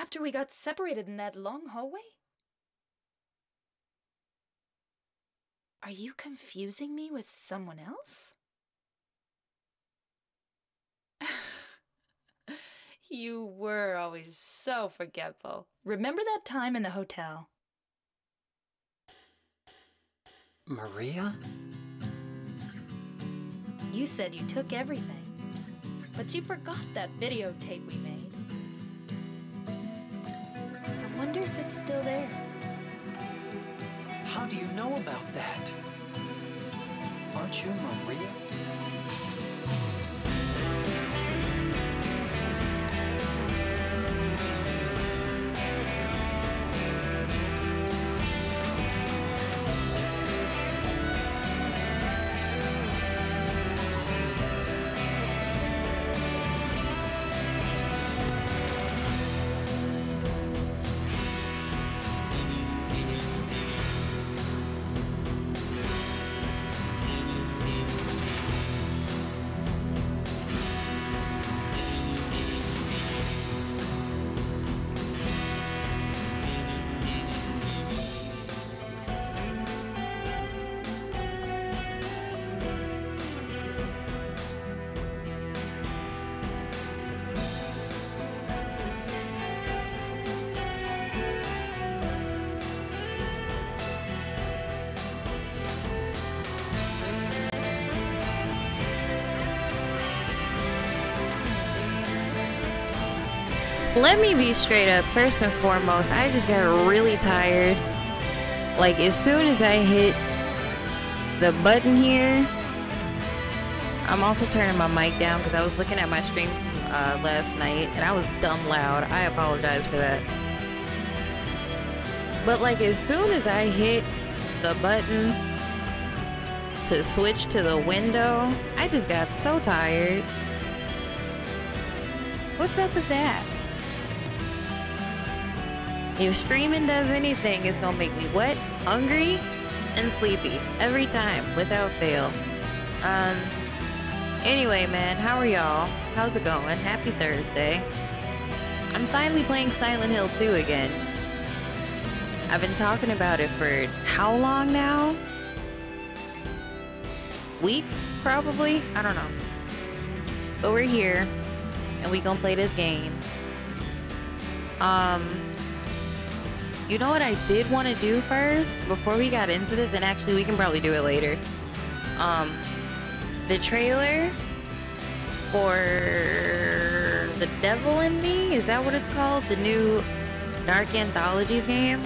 After we got separated in that long hallway? Are you confusing me with someone else? you were always so forgetful. Remember that time in the hotel? Maria? You said you took everything, but you forgot that videotape we made. I wonder if it's still there. How do you know about that? Aren't you Maria? Let me be straight up. First and foremost, I just got really tired. Like, as soon as I hit the button here, I'm also turning my mic down because I was looking at my stream uh, last night and I was dumb loud. I apologize for that. But, like, as soon as I hit the button to switch to the window, I just got so tired. What's up with that? If streaming does anything, it's gonna make me wet, hungry, and sleepy every time without fail. Um, anyway, man, how are y'all? How's it going? Happy Thursday. I'm finally playing Silent Hill 2 again. I've been talking about it for how long now? Weeks, probably? I don't know. But we're here, and we gonna play this game. Um, you know what I did want to do first before we got into this, and actually we can probably do it later. Um, the trailer for The Devil in Me, is that what it's called? The new Dark Anthologies game?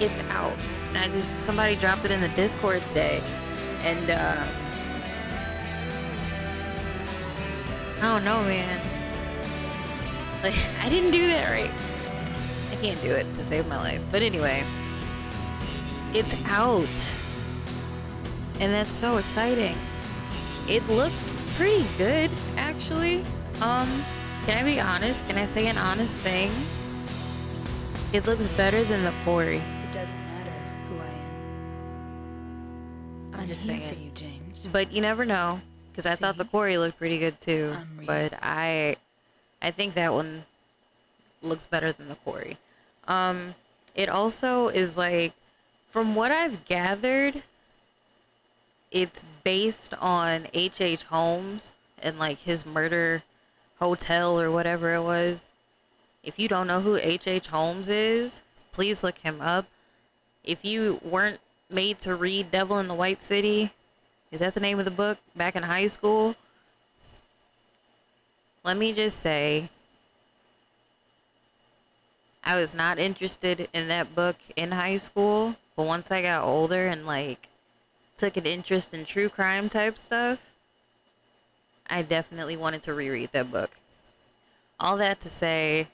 It's out. And I just, somebody dropped it in the Discord today. And, uh, I don't know, man. Like, I didn't do that right. I can't do it to save my life. But anyway, it's out. And that's so exciting. It looks pretty good, actually. Um, can I be honest? Can I say an honest thing? It looks better than the quarry. It doesn't matter who I am. I'm just here saying. for you, James. But you never know, because I thought the quarry looked pretty good too. But I, I think that one looks better than the quarry. Um, it also is like, from what I've gathered, it's based on H. H. Holmes and like his murder hotel or whatever it was. If you don't know who H. H. Holmes is, please look him up. If you weren't made to read Devil in the White City, is that the name of the book back in high school? Let me just say, I was not interested in that book in high school, but once I got older and like took an interest in true crime type stuff, I definitely wanted to reread that book. All that to say,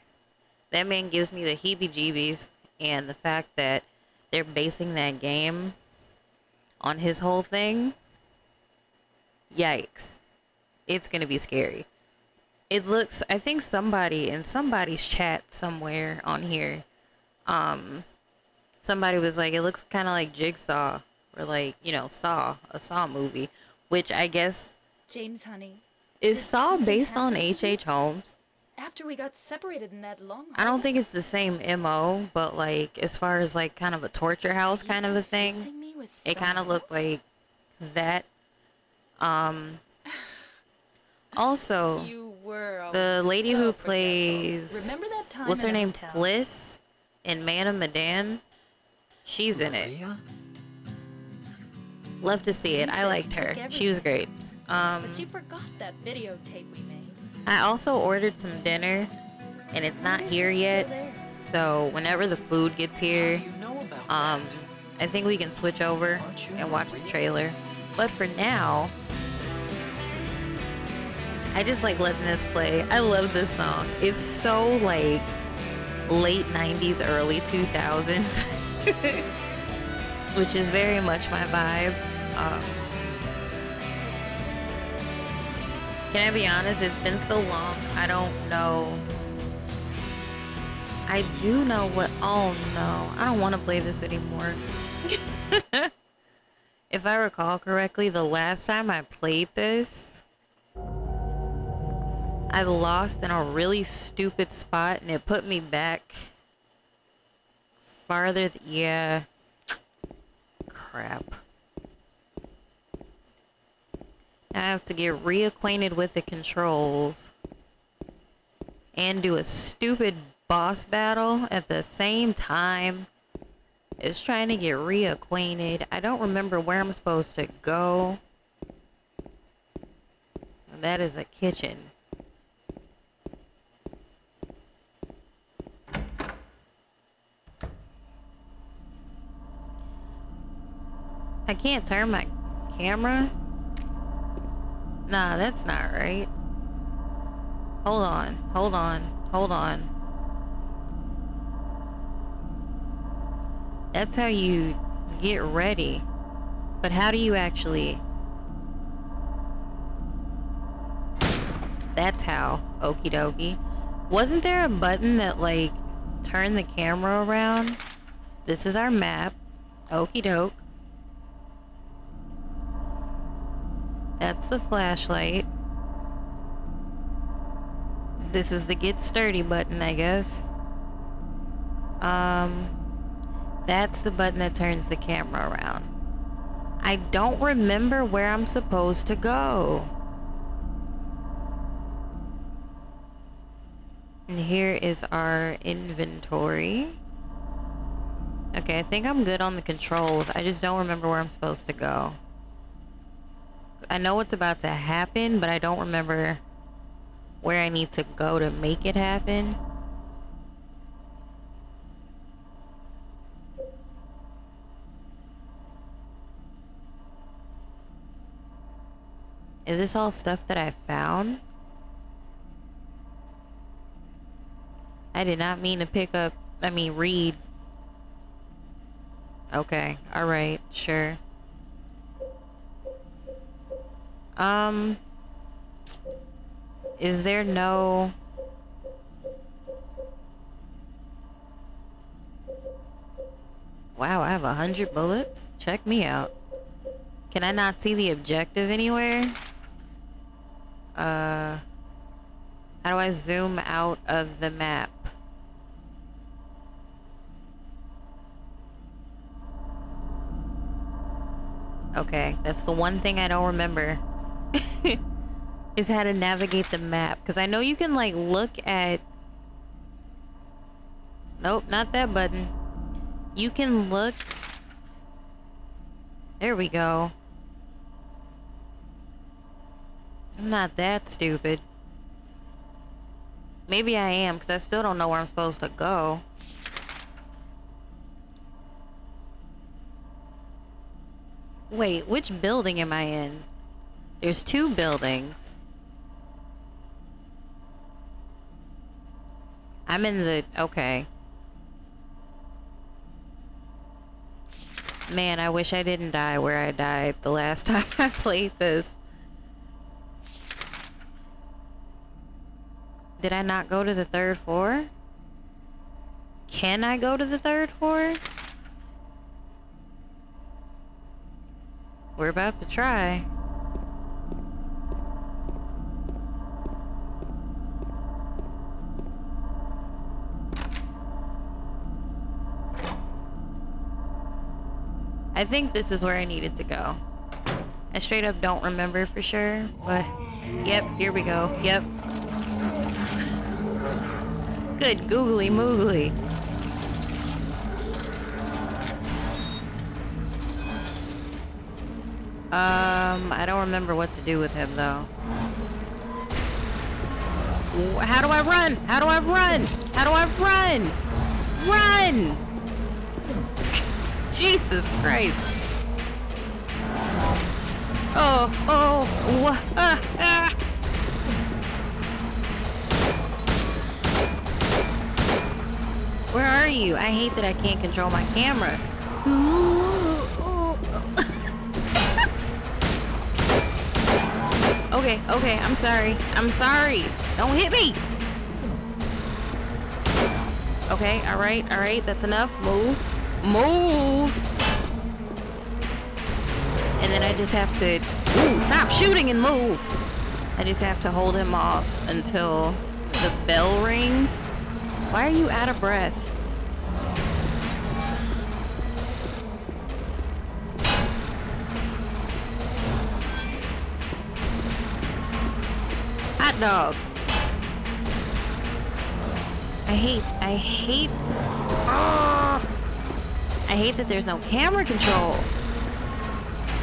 that man gives me the heebie jeebies, and the fact that they're basing that game on his whole thing, yikes. It's gonna be scary. It looks, I think somebody in somebody's chat somewhere on here, um, somebody was like, it looks kind of like Jigsaw, or like, you know, Saw, a Saw movie, which I guess James, honey. is Saw based on H.H. Holmes? After we got separated in that long I don't think it's the same MO, but like as far as like kind of a torture house kind of a thing, it kind of looked like that. Um. Also, You the lady so who plays Remember that time what's her name? Hotel? Fliss in Man of Medan she's in it. Love to see it. I liked her. she was great. Um But you forgot that videotape we made. i also ordered some dinner and it's not here yet. so whenever the food gets here How do you know about um i think we can switch over and watch the trailer. But for now i just like letting this play. I love this song. It's so like late 90s early 2000s which is very much my vibe. Um, can i be honest? It's been so long. I don't know. I do know what oh no. I don't want to play this anymore. If i recall correctly the last time i played this I lost in a really stupid spot and it put me back farther. Th- yeah. Crap. I have to get reacquainted with the controls and do a stupid boss battle at the same time as trying to get reacquainted. I don't remember where I'm supposed to go. That is a kitchen. I can't turn my camera? Nah, that's not right. Hold on, hold on, hold on. That's how you get ready. But how do you actually... That's how. Okie dokie. Wasn't there a button that, like, turned the camera around? This is our map. Okie doke. That's the flashlight. This is the get sturdy button, I guess. Um, that's the button that turns the camera around. I don't remember where I'm supposed to go. And here is our inventory. Okay, I think I'm good on the controls. I just don't remember where I'm supposed to go. I know what's about to happen, but I don't remember where I need to go to make it happen. Is this all stuff that I found? I did not mean to pick up, I mean read. Okay, alright, sure. Um, is there no... Wow, I have a hundred bullets? Check me out. Can I not see the objective anywhere? Uh, how do I zoom out of the map? Okay, that's the one thing I don't remember. is how to navigate the map. Because I know you can, like, look at... Nope, not that button. You can look... There we go. I'm not that stupid. Maybe I am, because I still don't know where I'm supposed to go. Wait, which building am I in? There's two buildings. I'm in the... Okay. Man, I wish I didn't die where I died the last time I played this. Did I not go to the third floor? Can I go to the third floor? We're about to try. I think this is where I needed to go. I straight up don't remember for sure, but yep, here we go. Yep. Good googly moogly. Um, I don't remember what to do with him though. How do I run? How do I run? How do I run? Run! Jesus Christ. Oh, oh, ah, ah. Where are you? I hate that I can't control my camera. okay, okay, I'm sorry. I'm sorry. Don't hit me. Okay, alright, alright, that's enough. Move. Move! And then I just have to... Ooh, stop shooting and move! I just have to hold him off until the bell rings. Why are you out of breath? Hot dog. I hate, I hate, ah! I hate that there's no camera control.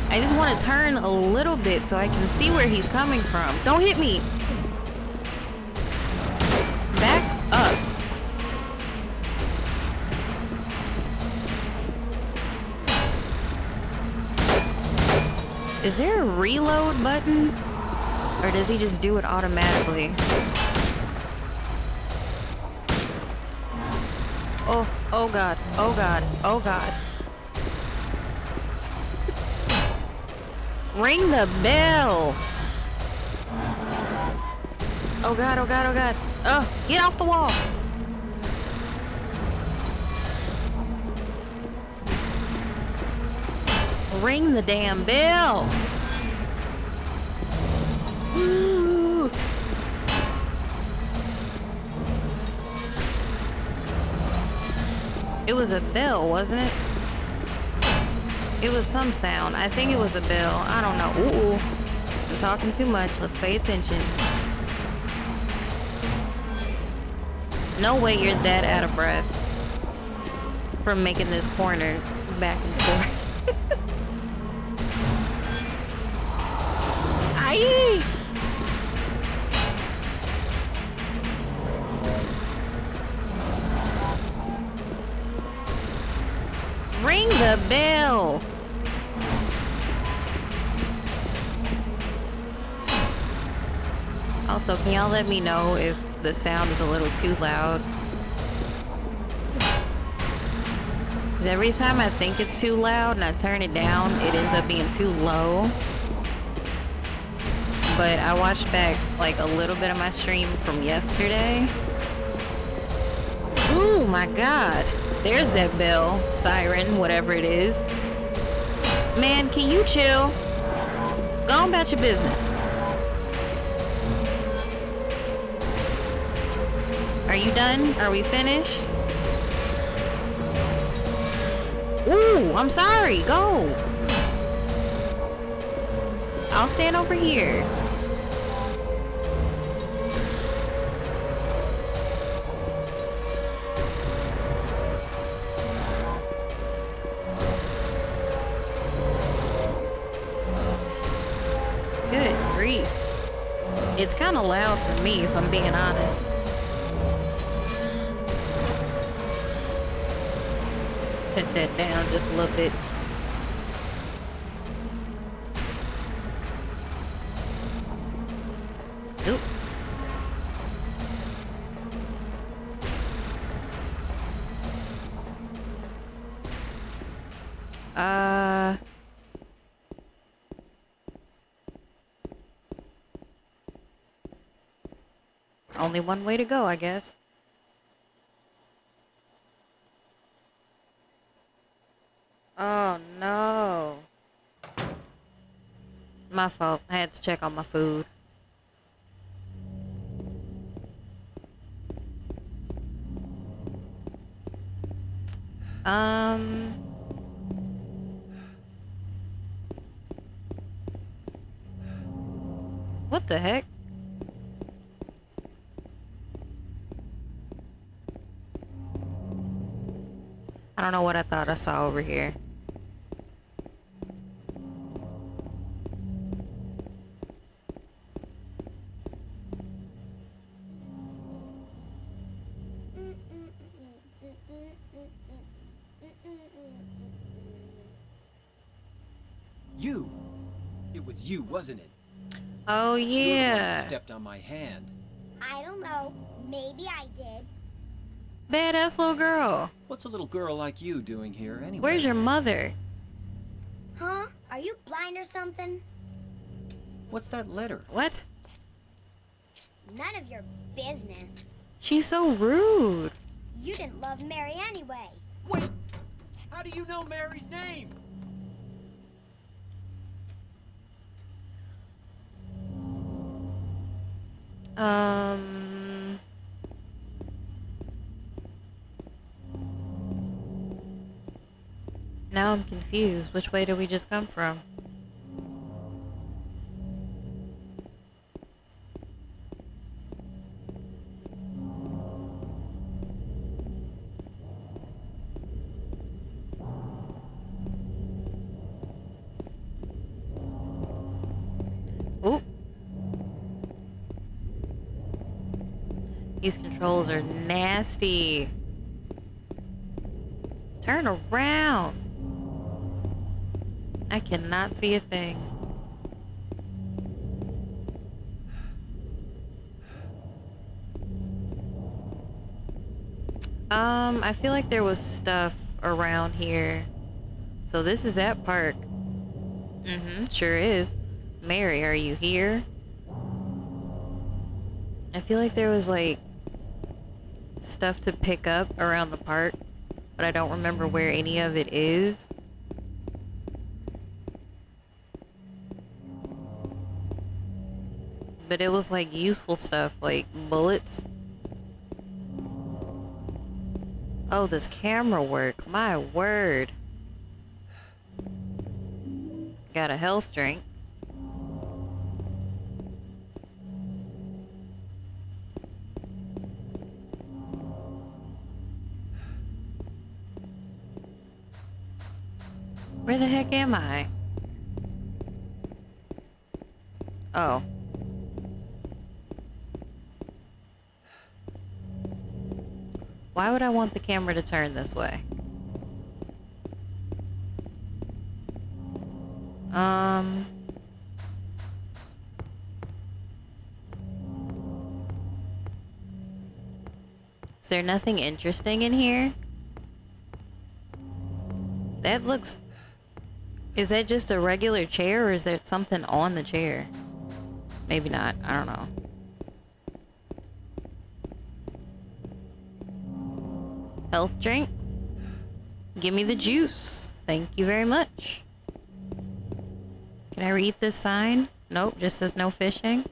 I just want to turn a little bit so I can see where he's coming from. Don't hit me. Back up. Is there a reload button? Or does he just do it automatically? Oh, god, oh god, oh god. Ring the bell! Oh god, oh god, oh god. Oh, get off the wall! Ring the damn bell! It was a bell, wasn't it? It was some sound. I think it was a bell. I don't know. Ooh, I'm talking too much. Let's pay attention. No way you're that out of breath from making this corner back and forth. Aye! Also, can y'all let me know if the sound is a little too loud? Every time I think it's too loud and I turn it down, it ends up being too low. But I watched back like a little bit of my stream from yesterday. Ooh my god. There's that bell, siren, whatever it is. Man, can you chill? Go on about your business. You done? Are we finished? Ooh, I'm sorry. Go. I'll stand over here. That down just a little bit. Uh... Only one way to go, I guess. my fault. I had to check on my food. Um... What the heck? I don't know what I thought I saw over here. Wasn't it? Oh You're the one who yeah. stepped on my hand. I don't know. Maybe I did. Badass little girl. What's a little girl like you doing here anyway? Where's your mother? Huh? Are you blind or something? What's that letter? What? None of your business. She's so rude. You didn't love Mary anyway. Wait! How do you know Mary's name? Um. Now I'm confused. Which way did we just come from? These controls are nasty. Turn around. I cannot see a thing. Um, I feel like there was stuff around here. So this is that park. Mm-hmm, sure is. Mary, are you here? I feel like there was like stuff to pick up around the park, but I don't remember where any of it is. But it was like useful stuff, like bullets. Oh, this camera work. My word. Got a health drink. Where the heck am I? Oh. Why would I want the camera to turn this way? Um... Is there nothing interesting in here? That looks... Is that just a regular chair or is there something on the chair? Maybe not. I don't know. Health drink? Give me the juice. Thank you very much. Can I read this sign? Nope, just says no fishing.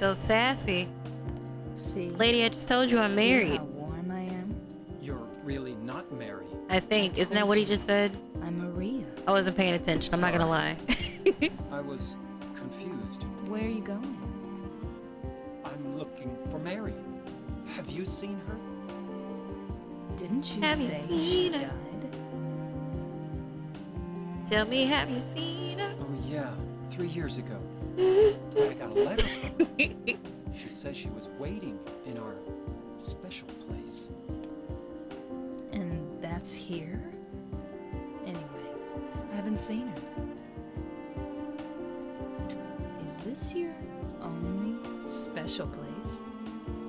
So sassy? See? Lady, I just told you I'm See married. How warm I am? You're really not married. I think. Isn't that what he just said? I'm Maria. I wasn't paying attention. I'm not gonna lie. I was confused. Where are you going? I'm looking for Mary. Have you seen her? Didn't you Have you say seen she her? died? Tell me, have you seen her? Oh, yeah, three years ago. I got a letter from her. She says she was waiting in our special place. And that's here? Anyway, I haven't seen her. Is this your only special place?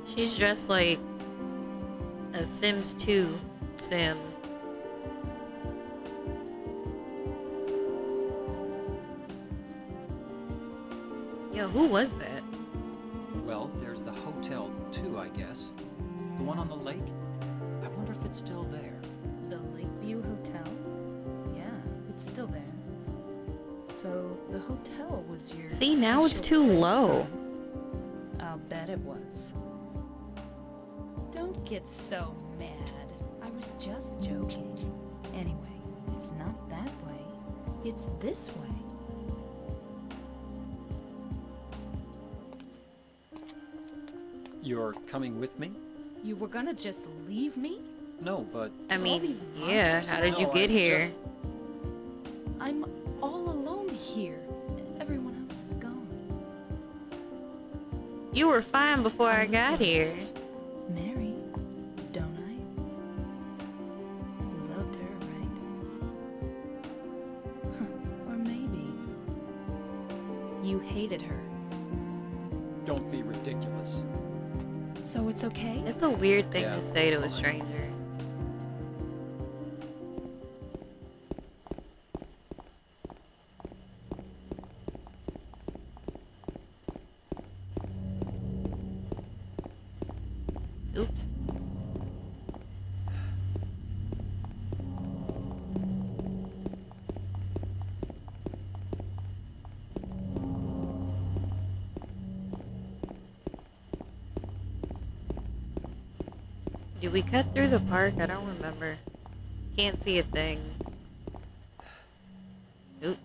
She's dressed like a Sims 2 sim. Who was that? Well, there's the hotel too, I guess. The one on the lake? I wonder if it's still there. The Lakeview Hotel? Yeah, it's still there. So the hotel was your. See, now it's too place, low. huh? I'll bet it was. Don't get so mad. I was just joking. Anyway, it's not that way. It's this way. You're coming with me? You were gonna just leave me? No, but I mean, yeah, how did you No, get I here? just- I'm all alone here. Everyone else is gone. You were fine before I I'm got fine. here. Weird thing Yeah, to say to a stranger. Did we cut through the park? I don't remember. Can't see a thing. Oop.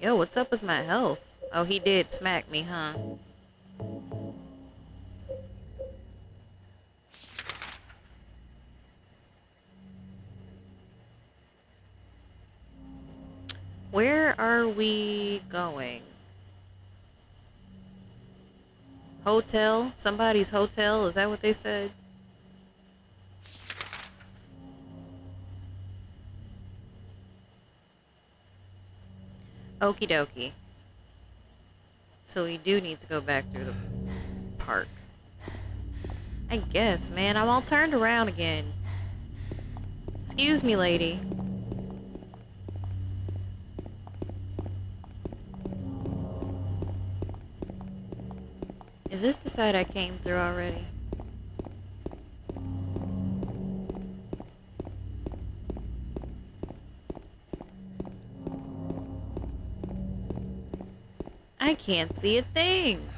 Yo, what's up with my health? Oh, he did smack me, huh? Hotel? Somebody's hotel? Is that what they said? Okie dokie. So we do need to go back through the park. I guess, man. I'm all turned around again. Excuse me, lady. This the side I came through already? I can't see a thing.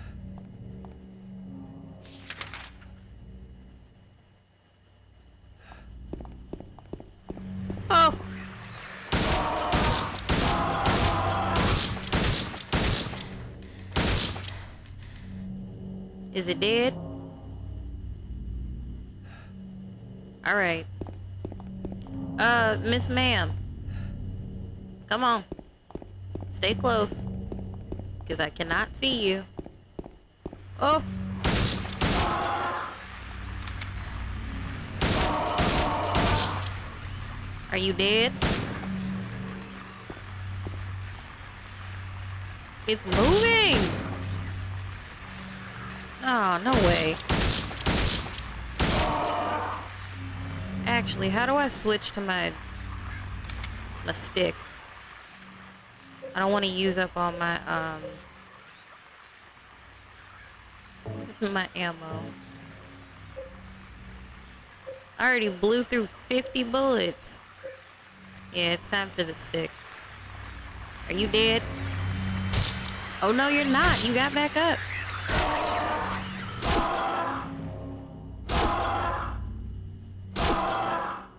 Miss Ma'am. Come on. Stay close. Because I cannot see you. Oh! Are you dead? It's moving! Oh, no way. Actually, how do I switch to my my stick? I don't want to use up all my um my ammo. I already blew through 50 bullets. Yeah, it's time for the stick. Are you dead? Oh no, you're not. You got back up.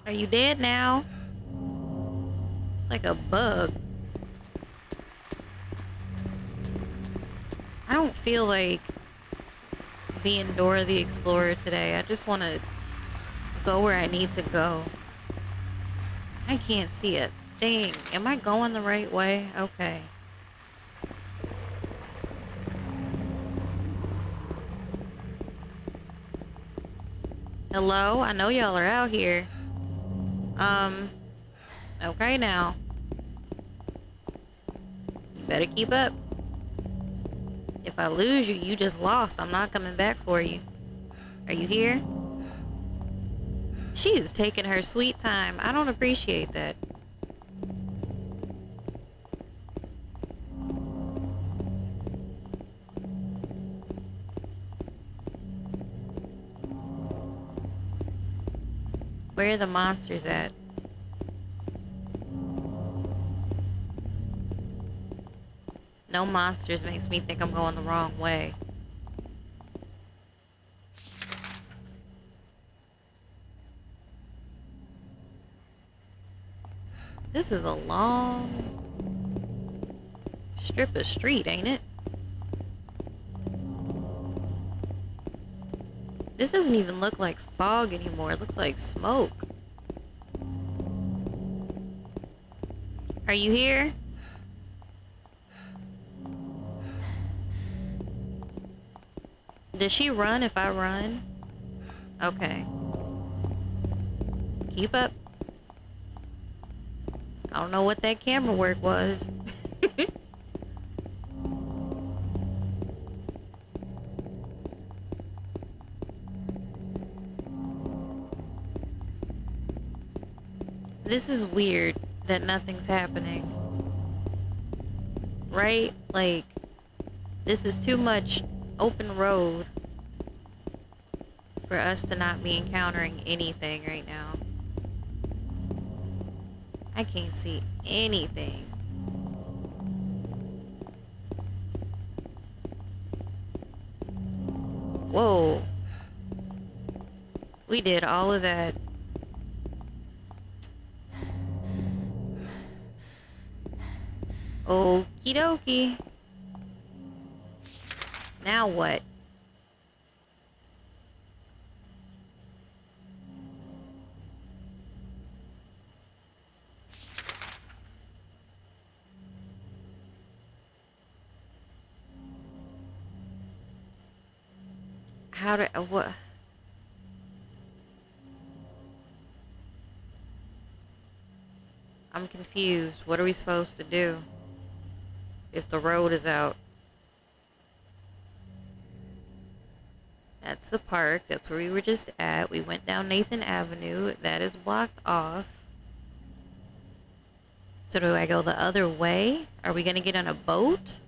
Are you dead now? It's like a bug. I don't feel like being Dora the Explorer today. I just want to go where I need to go. I can't see a thing. Am I going the right way? Okay. Hello? I know y'all are out here. Um, okay now. You better keep up. If I lose you, you just lost. I'm not coming back for you. Are you here? She is taking her sweet time. I don't appreciate that. Where are the monsters at? No monsters makes me think I'm going the wrong way. This is a long strip of street, ain't it? This doesn't even look like fog anymore. It looks like smoke. Are you here? Does she run if I run? Okay. Keep up. I don't know what that camera work was. this is weird that nothing's happening. Right? Like, this is too much open road for us to not be encountering anything right now. I can't see anything. Whoa. We did all of that. Okie dokie. Now what? How do uh, what? I'm confused. What are we supposed to do if the road is out? That's the park. That's where we were just at. We went down Nathan Avenue. That is blocked off. So do I go the other way? Are we going to get on a boat?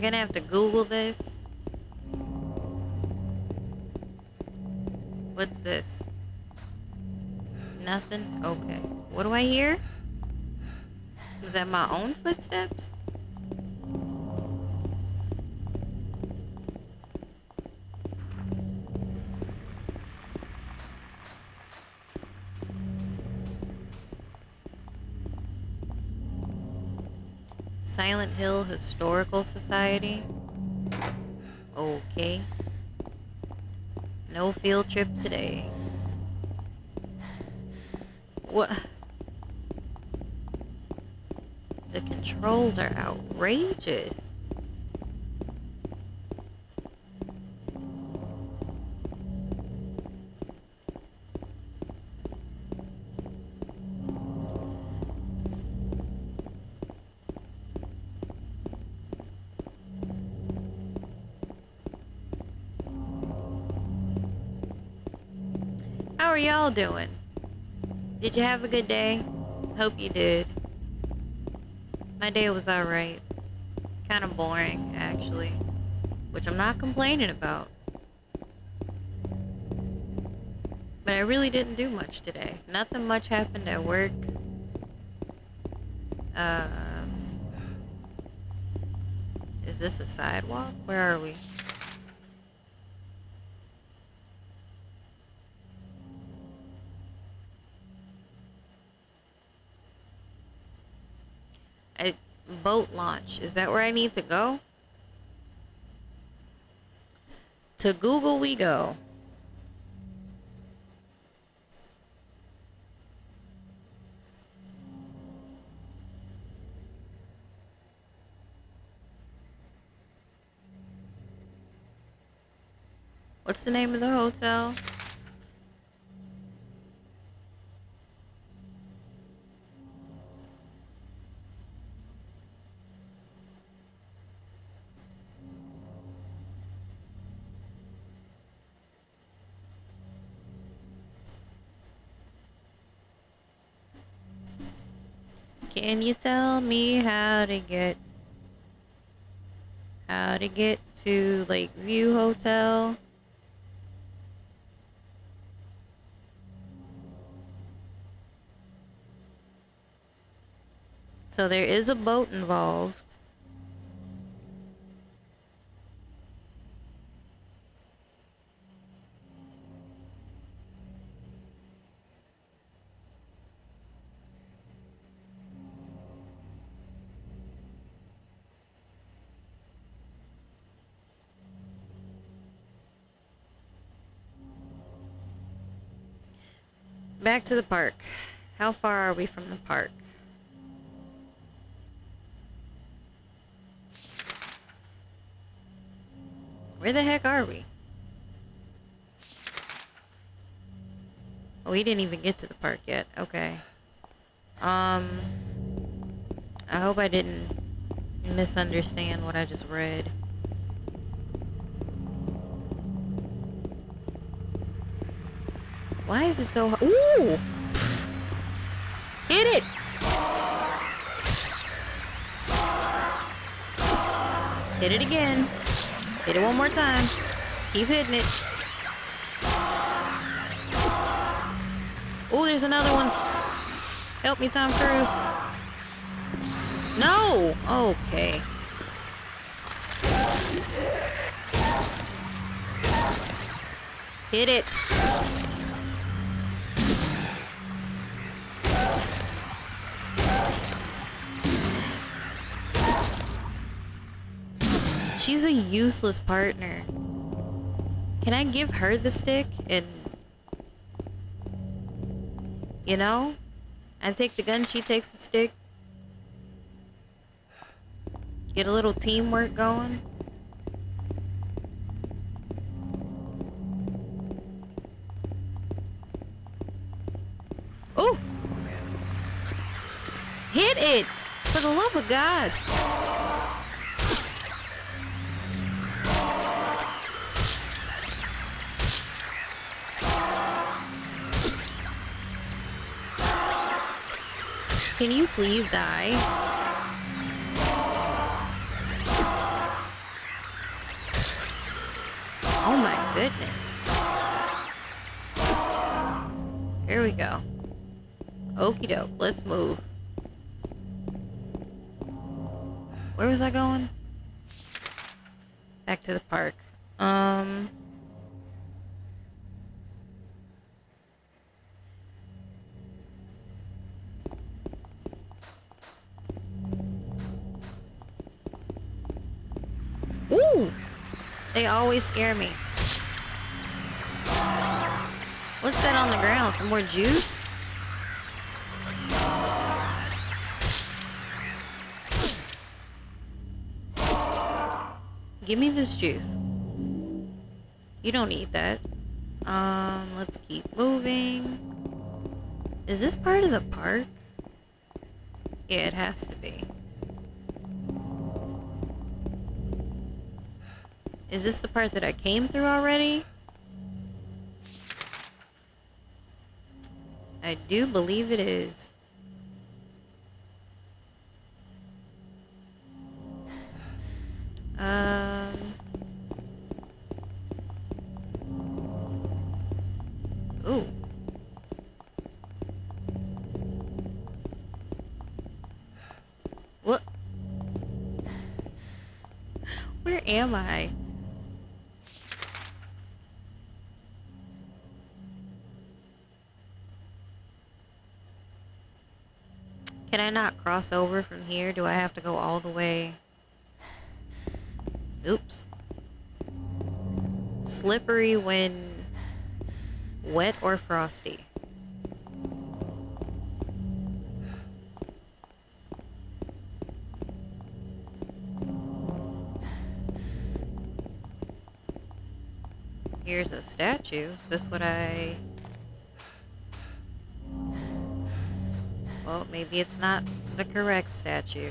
I gonna have to Google this? What's this? Nothing? Okay. What do I hear? Is that my own footsteps? Silent Hill Historical Society. Okay. No field trip today. What? The controls are outrageous. Doing? Did you have a good day? Hope you did. My day was alright. Kind of boring, actually. Which I'm not complaining about. But I really didn't do much today. Nothing much happened at work. Um, is this a sidewalk? Where are we? boat launch. Is that where I need to go? To Google we go. What's the name of the hotel? Can you tell me how to get how to get to Lakeview Hotel? So there is a boat involved. Back to the park. How far are we from the park? Where the heck are we? Oh, we didn't even get to the park yet. Okay. Um, I hope I didn't misunderstand what I just read. Why is it so Ooh! Pfft. Hit it! Hit it again. Hit it one more time. Keep hitting it. Oh, there's another one. Help me, Tom Cruise. No! Okay. Hit it. She's a useless partner. Can I give her the stick and... You know? I take the gun, she takes the stick. Get a little teamwork going. Oh! Hit it! For the love of God! Can you please die? Oh my goodness. Here we go. Okie doke, let's move. Where was I going? Back to the park. Um... They always scare me. What's that on the ground? Some more juice? Give me this juice. You don't need that. Um, let's keep moving. Is this part of the park? Yeah, it has to be. Is this the part that I came through already? I do believe it is. Um. Ooh. What? Where am I? Can I not cross over from here? Do I have to go all the way? Oops. Slippery when wet or frosty? Here's a statue. Is this what I... Well, maybe it's not the correct statue.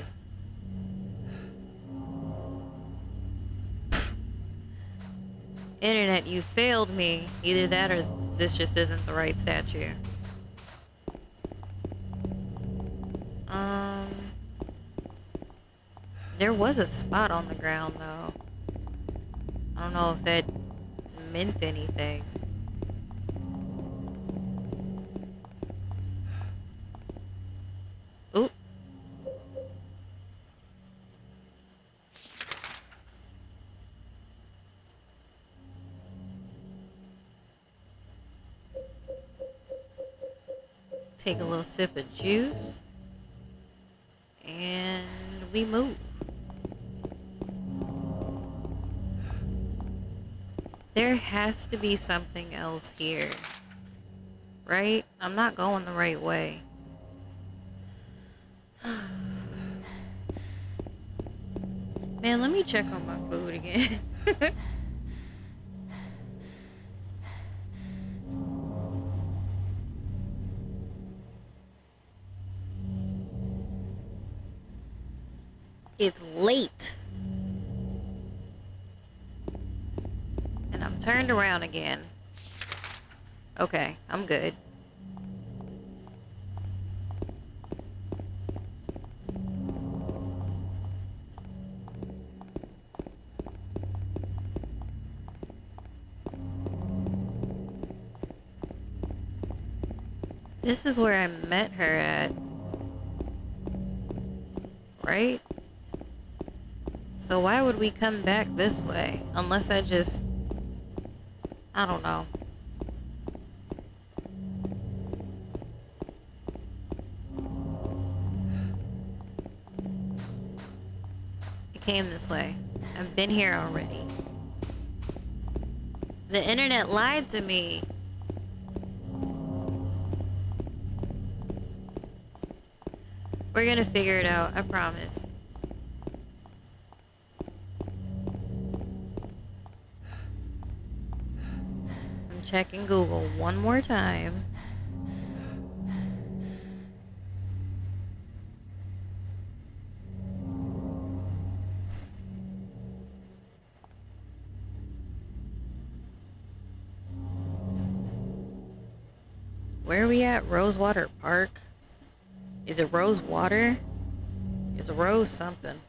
Internet, you failed me. Either that or this just isn't the right statue. Um... There was a spot on the ground, though. I don't know if that meant anything. Take a little sip of juice. And we move. There has to be something else here. Right? I'm not going the right way. Man, let me check on my food again. it's late. And I'm turned around again. Okay, I'm good. This is where I met her at. Right? So why would we come back this way? Unless I just... I don't know. I came this way. I've been here already. The internet lied to me. We're gonna figure it out, I promise. Checking Google one more time. Where are we at? Rosewater Park? Is it rose water? It's a rose something.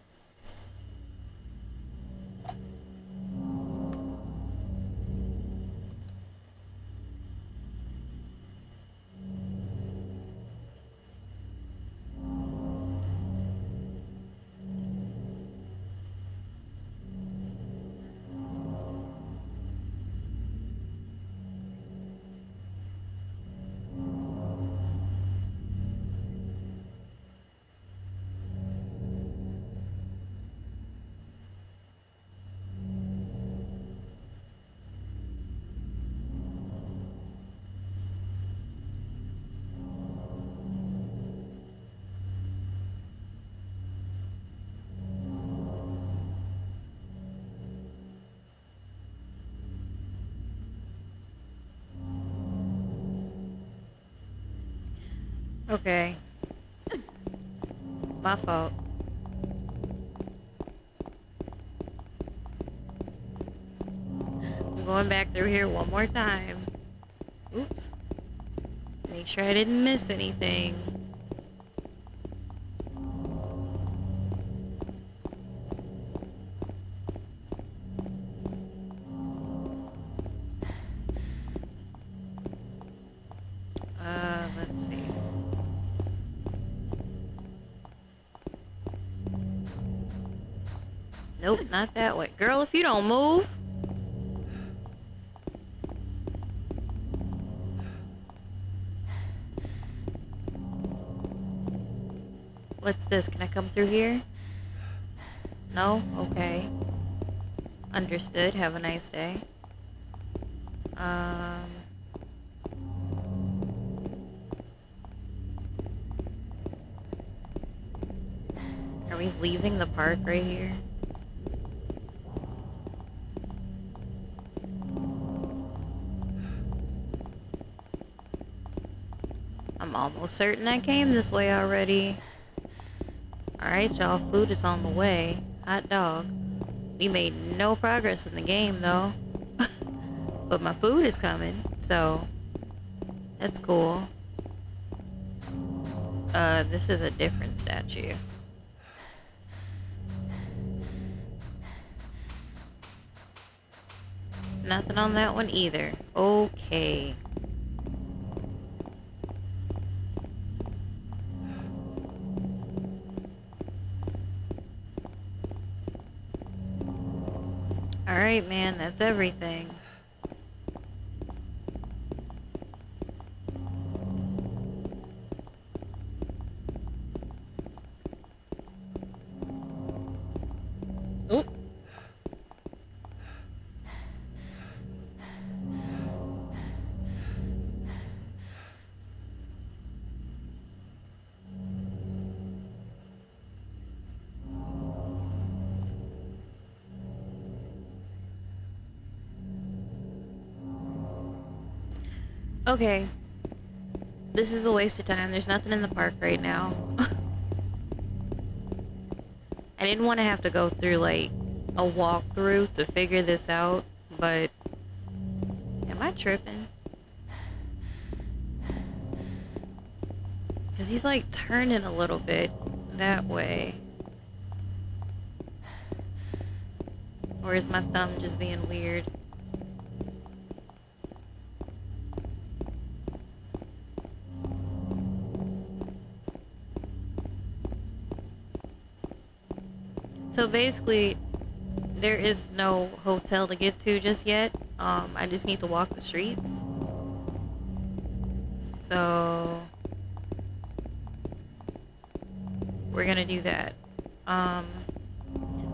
Okay. My fault. I'm going back through here one more time. Oops. Make sure I didn't miss anything. You don't move. What's this? Can I come through here? No? Okay. Understood. Have a nice day. Um... Are we leaving the park right here? Almost certain I came this way already. Alright, y'all. Food is on the way. Hot dog. We made no progress in the game, though. but my food is coming, so... That's cool. Uh, this is a different statue. Nothing on that one either. Okay. Man, that's everything. Okay. This is a waste of time. There's nothing in the park right now. I didn't want to have to go through like a walkthrough to figure this out, but am I tripping? Cause he's like turning a little bit that way. Or is my thumb just being weird? So basically, there is no hotel to get to just yet. Um, I just need to walk the streets. So we're gonna do that. Um,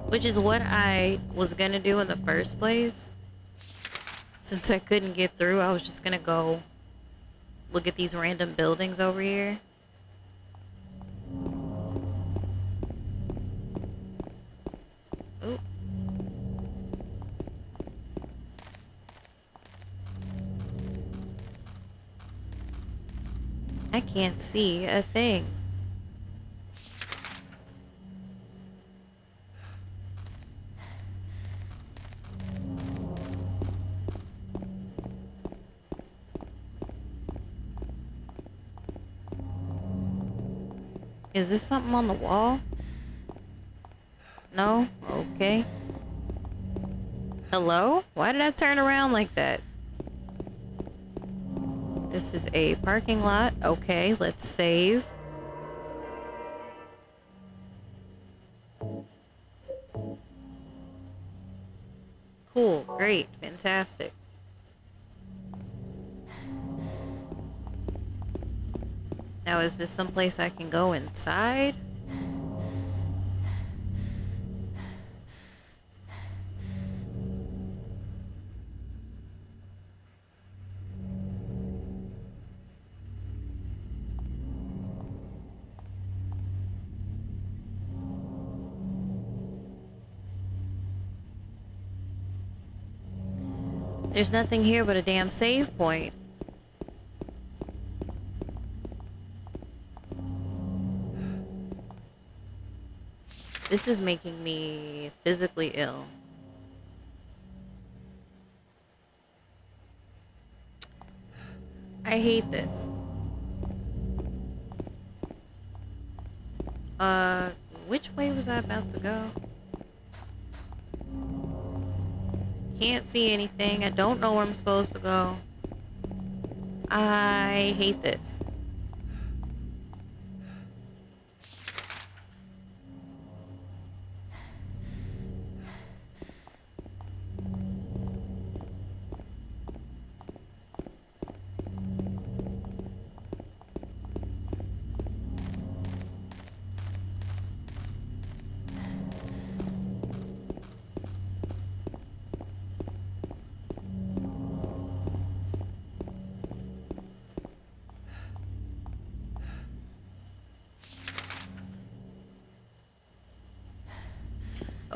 which is what I was gonna do in the first place. Since I couldn't get through, I was just gonna go look at these random buildings over here. Can't see a thing. Is this something on the wall? No? Okay. Hello? Why did I turn around like that? This is a parking lot. Okay, let's save. Cool, great, fantastic. Now, is this someplace I can go inside? There's nothing here but a damn save point. This is making me physically ill. I hate this. Uh, which way was I about to go? Can't see anything. I don't know where I'm supposed to go. I hate this.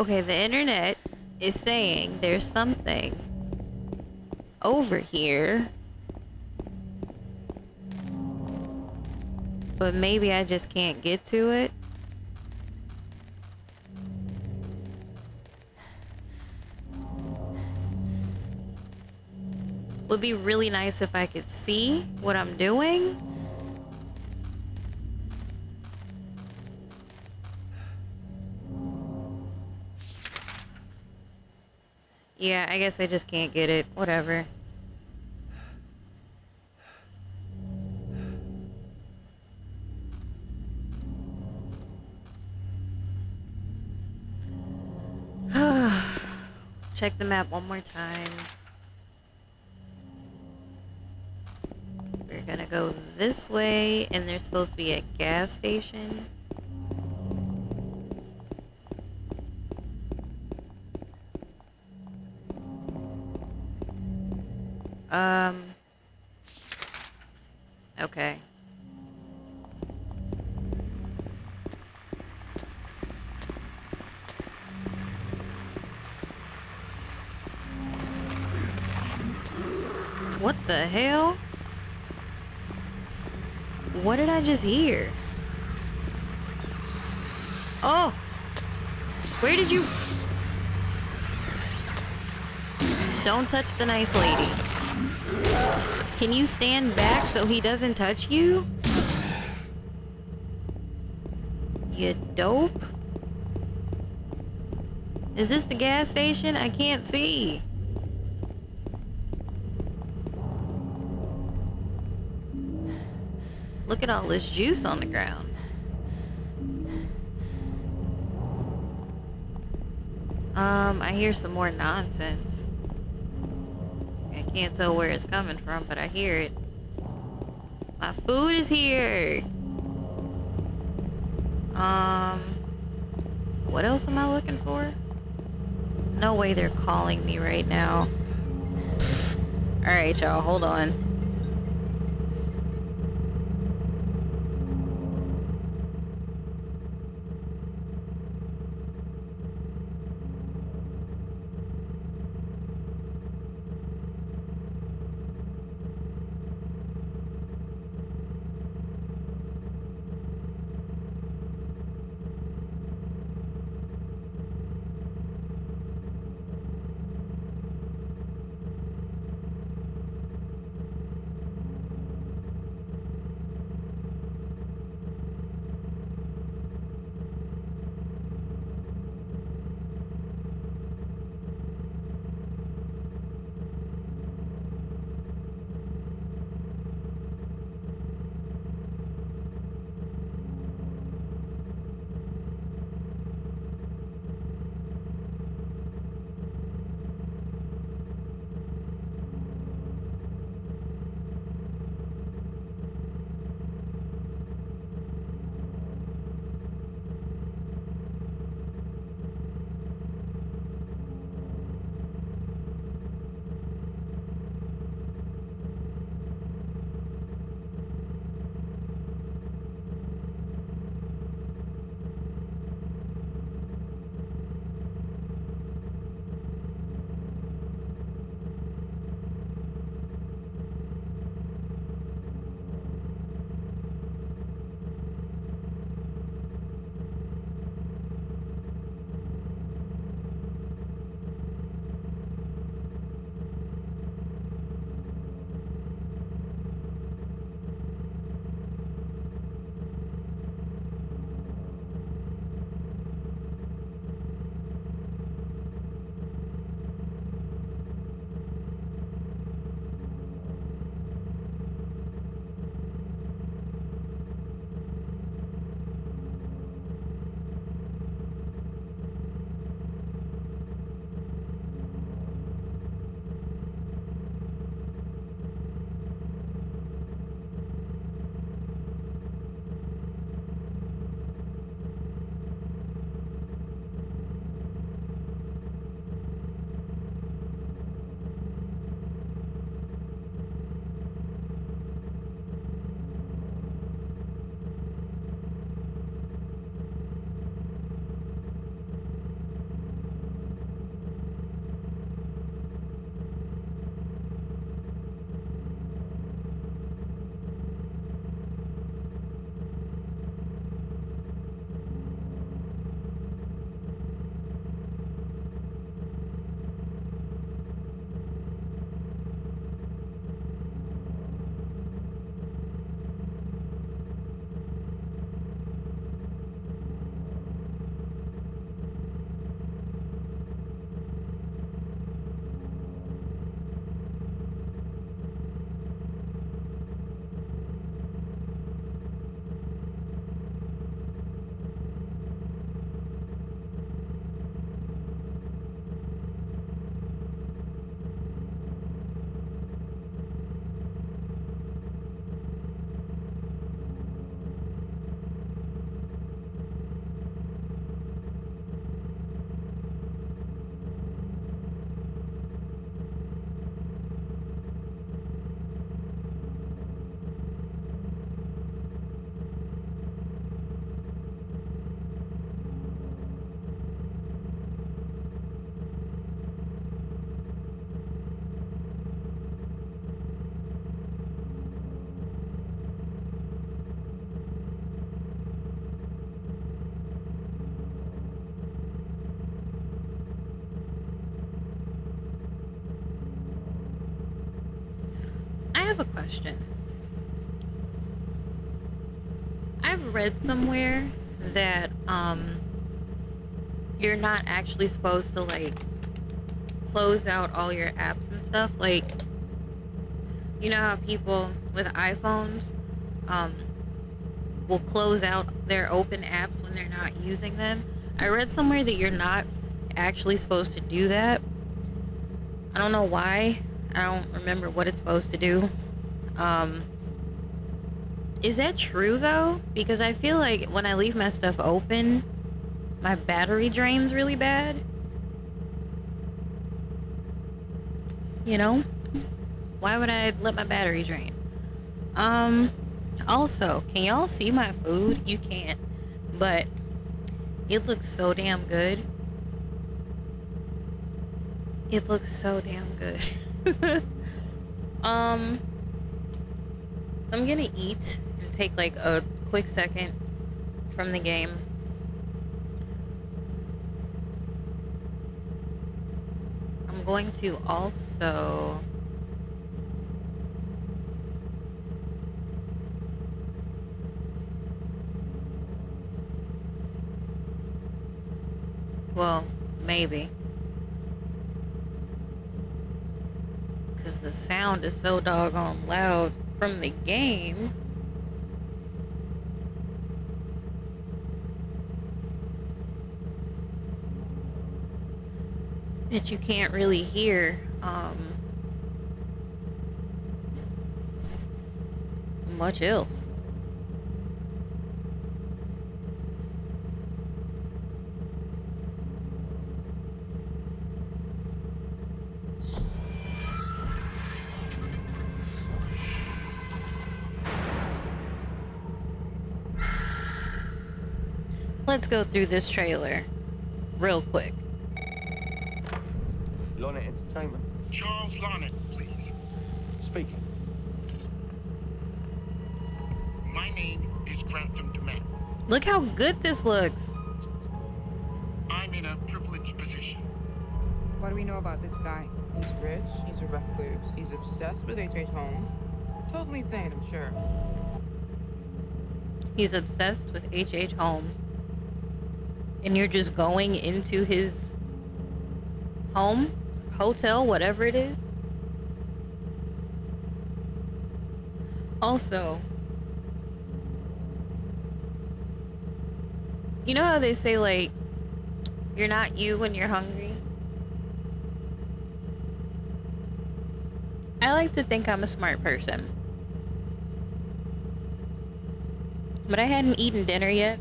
Okay, the internet is saying there's something over here. but maybe I just can't get to it. Would be really nice if I could see what I'm doing. Yeah, I guess I just can't get it. Whatever. Check the map one more time. We're gonna go this way, and there's supposed to be a gas station. Just here? Oh! Where did you... Don't touch the nice lady. Can you stand back so he doesn't touch you? You dope? Is this the gas station? I can't see. Look at all this juice on the ground. Um, I hear some more nonsense. I can't tell where it's coming from, but I hear it. My food is here. Um, what else am I looking for? No way they're calling me right now. Alright, y'all, hold on. Have a question. I've read somewhere that um you're not actually supposed to like close out all your apps and stuff like you know how people with iPhones um will close out their open apps when they're not using them. I read somewhere that you're not actually supposed to do that. I don't know why. I don't remember what it's supposed to do. Um, is that true though? Because I feel like when I leave my stuff open, my battery drains really bad. You know? Why would I let my battery drain? Um, also, can y'all see my food? You can't. But it looks so damn good. It looks so damn good. um, gonna eat and take like a quick second from the game. I'm going to also Well, maybe. Because the sound is so doggone loud from the game. That you can't really hear um, much else. Go through this trailer real quick. Lonnit Entertainment. Charles Lonnit, please. Speaking. My name is Granthem Du'Met. Look how good this looks. I'm in a privileged position. What do we know about this guy? He's rich, he's a recluse, he's obsessed with H.H. Holmes. Totally sane, I'm sure. He's obsessed with H.H. Holmes. And you're just going into his home, hotel, whatever it is. Also, you know how they say, like, you're not you when you're hungry? I like to think I'm a smart person. But I hadn't eaten dinner yet.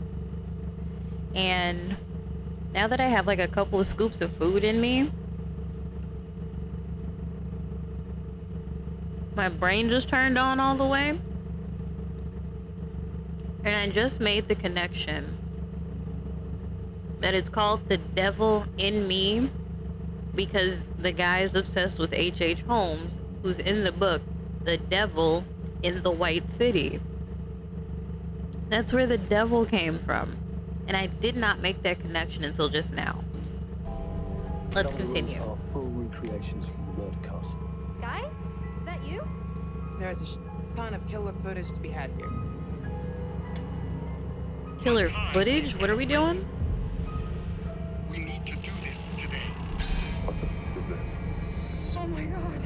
And now that I have like a couple of scoops of food in me, my brain just turned on all the way. And I just made the connection that it's called The Devil in Me because the guy is obsessed with H.H. H. Holmes, who's in the book The Devil in the White City. That's where the devil came from. And I did not make that connection until just now. Let's continue. Rooms are full recreations from the murder castle. Guys, is that you? There's a ton of killer footage to be had here. Killer footage? What are we doing? We need to do this today. What the f is this? Oh my god.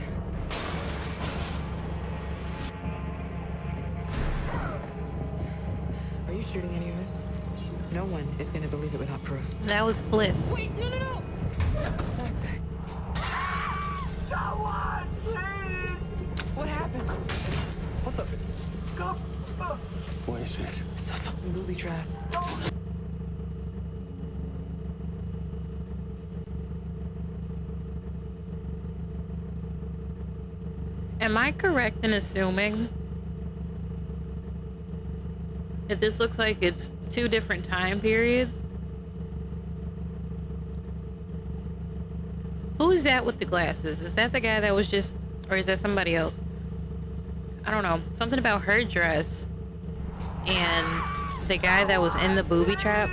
Are you shooting any of this? No one is gonna believe it without proof. That was Fliss. Wait, no, no, no! What happened? What the f What is this? It's a fucking booby trap. Am I correct in assuming that this looks like it's two different time periods? Who is that with the glasses? Is that the guy that was just, or is that somebody else? I don't know. Something about her dress and the guy that was in the booby trap.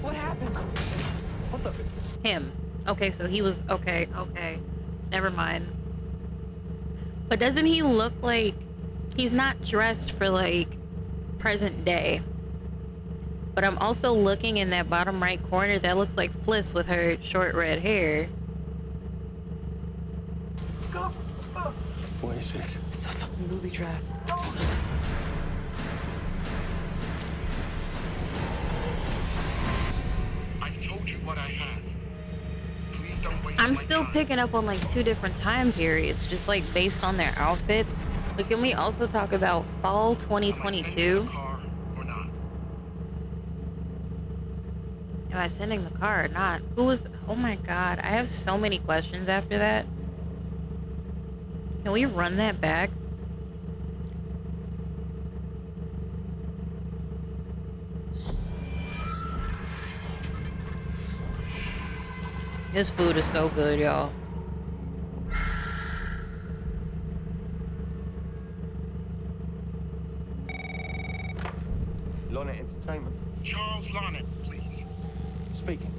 What happened? What the Him. Okay, so he was okay. Okay, never mind. But doesn't he look like he's not dressed for like present day? But I'm also looking in that bottom right corner that looks like Fliss with her short red hair. Go. Oh. What is this? It's a fucking booby trap. I've told you what I have. Please don't waste I'm still time. picking up on like two different time periods, just like based on their outfits. But can we also talk about fall Am I sending 2022? the car or not? Am I sending the car or not? Who was? Oh my god, I have so many questions after that. Can we run that back? This food is so good, y'all. Lonnit Entertainment. Charles Lonnit, please. Speaking.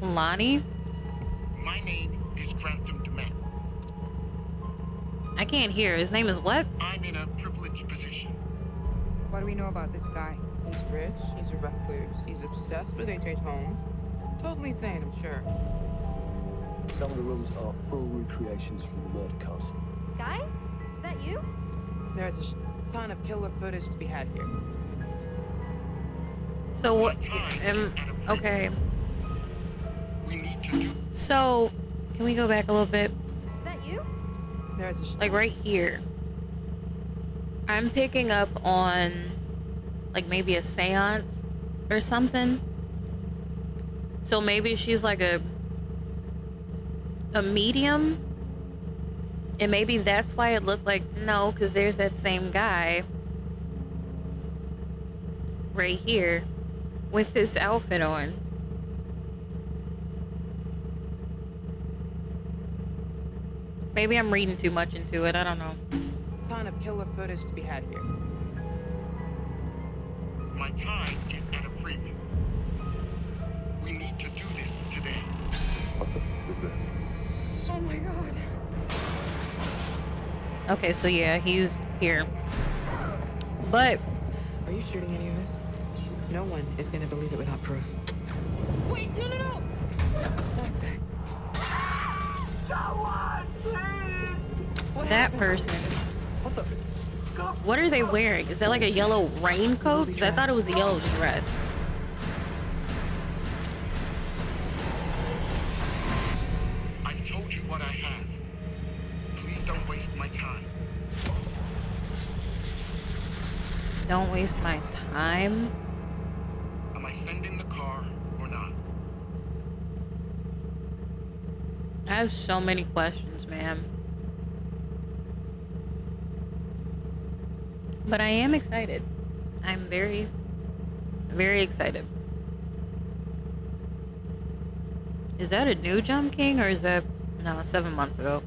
Lonnie? My name is Granthem Du'Met. I can't hear. His name is what? I'm in a privileged position. What do we know about this guy? He's rich, he's a recluse, he's obsessed with H.H. Holmes. Totally sane, I'm sure. Some of the rooms are full recreations from the murder castle. Guys? Is that you? There's a ton of killer footage to be had here. So what? Um, okay. We need to do So, can we go back a little bit? Is that you? There's a Like right here. I'm picking up on like maybe a seance or something. So maybe she's like a a medium. And maybe that's why it looked like no, because there's that same guy right here with this outfit on. Maybe I'm reading too much into it. I don't know. A ton of killer footage to be had here. My time is at a premium. We need to do this today. What the f is this? Oh my god. Okay, so yeah, he's here. But Are you shooting any of this? No one is gonna believe it without proof. Wait, no, no, no! Someone, please. that person, What the what are they wearing? Is that like a yellow raincoat? Because I thought it was a yellow dress. I've told you what I have. Please don't waste my time. Don't waste my time. Am I sending the car or not? I have so many questions, ma'am. But I am excited. I'm very, very excited. Is that a new Jump King or is that no seven months ago?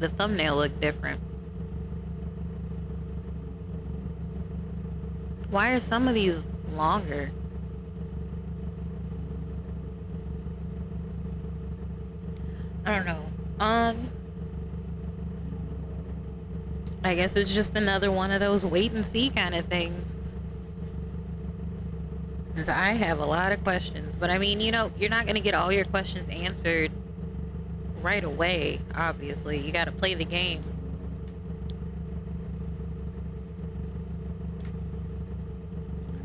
The thumbnail looked different. Why are some of these longer? I don't know. Um I guess it's just another one of those wait and see kind of things. 'Cause I have a lot of questions, but I mean, you know, you're not going to get all your questions answered right away, obviously. You got to play the game.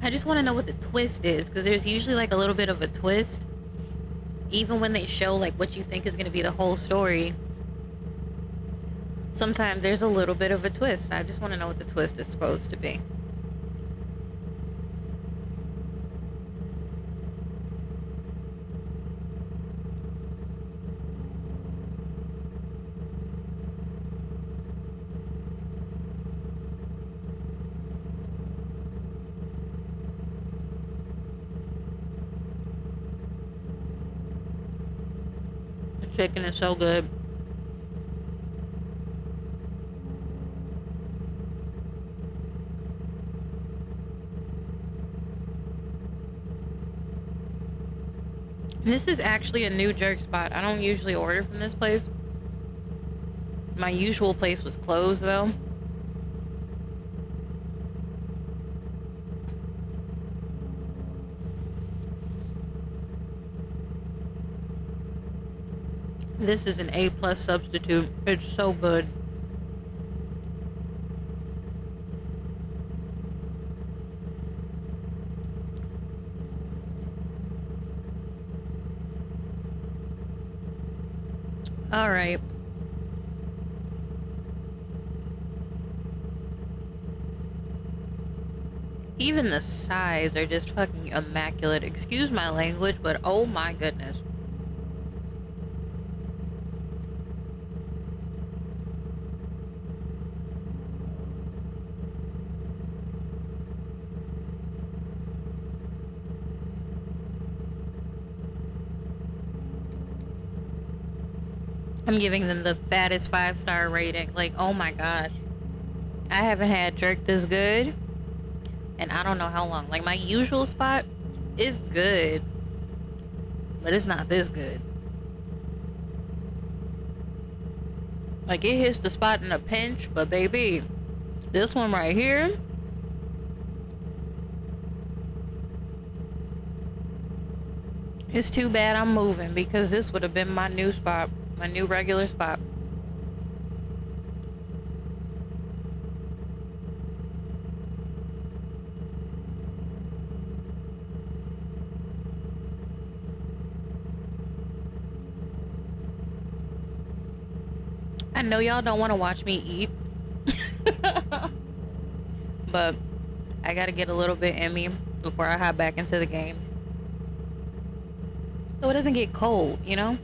I just want to know what the twist is because there's usually like a little bit of a twist even when they show like what you think is going to be the whole story sometimes there's a little bit of a twist. I just want to know what the twist is supposed to be so good This is actually a new jerk spot. I don't usually order from this place. My usual place was closed though. This is an A plus substitute. It's so good. All right. Even the sides are just fucking immaculate. Excuse my language, but oh my goodness. I'm giving them the fattest five star rating. Like, oh my god. I haven't had jerk this good. And I don't know how long. Like, my usual spot is good. But it's not this good. Like, it hits the spot in a pinch. But, baby, this one right here. It's too bad I'm moving because this would have been my new spot my new regular spot. I know y'all don't want to watch me eat. but I gotta get a little bit in me before I hop back into the game. So it doesn't get cold, you know?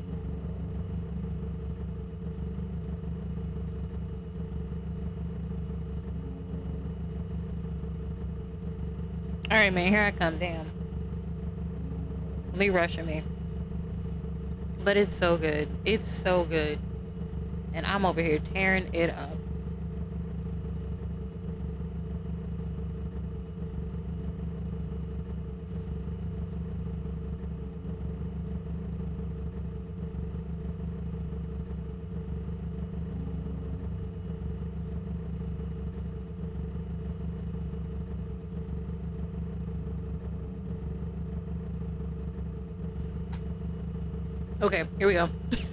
Alright, man, here I come. Damn. Let me rushing me. But it's so good. It's so good. And I'm over here tearing it up. Okay, here we go.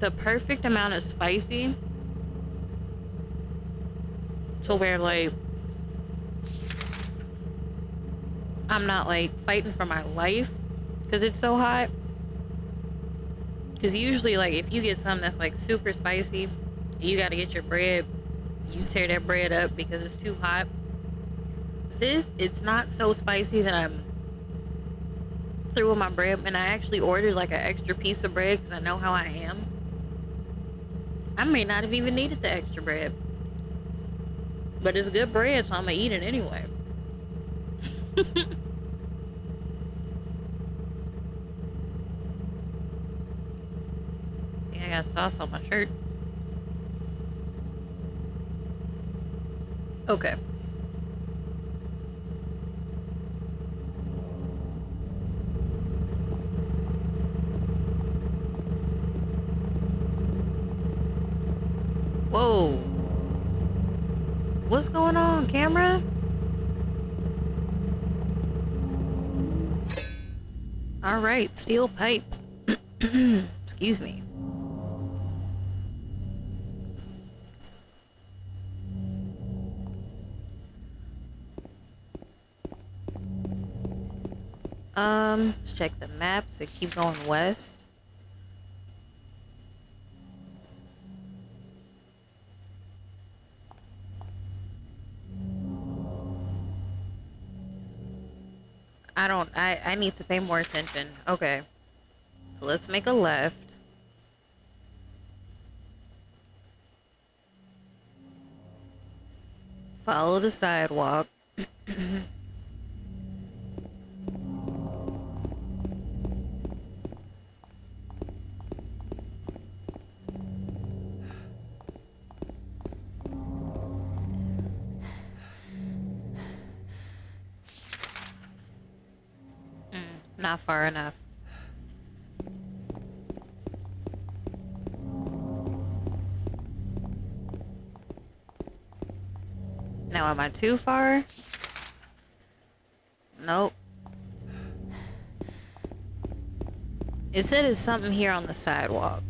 the perfect amount of spicy to where like I'm not like fighting for my life because it's so hot because usually, like, if you get something that's like super spicy, you got to get your bread. You tear that bread up because it's too hot. This, it's not so spicy that I'm through with my bread. And I actually ordered like an extra piece of bread because I know how I am. I may not have even needed the extra bread. But it's good bread, so I'm to eat it anyway. I got sauce on my shirt. Okay. Whoa. What's going on, camera? All right, steel pipe. Excuse me. Um, let's check the maps. It keeps going west. I I, need to pay more attention. Okay. So let's make a left. Follow the sidewalk. Not far enough. Now, am I too far? Nope. It said it's something here on the sidewalk.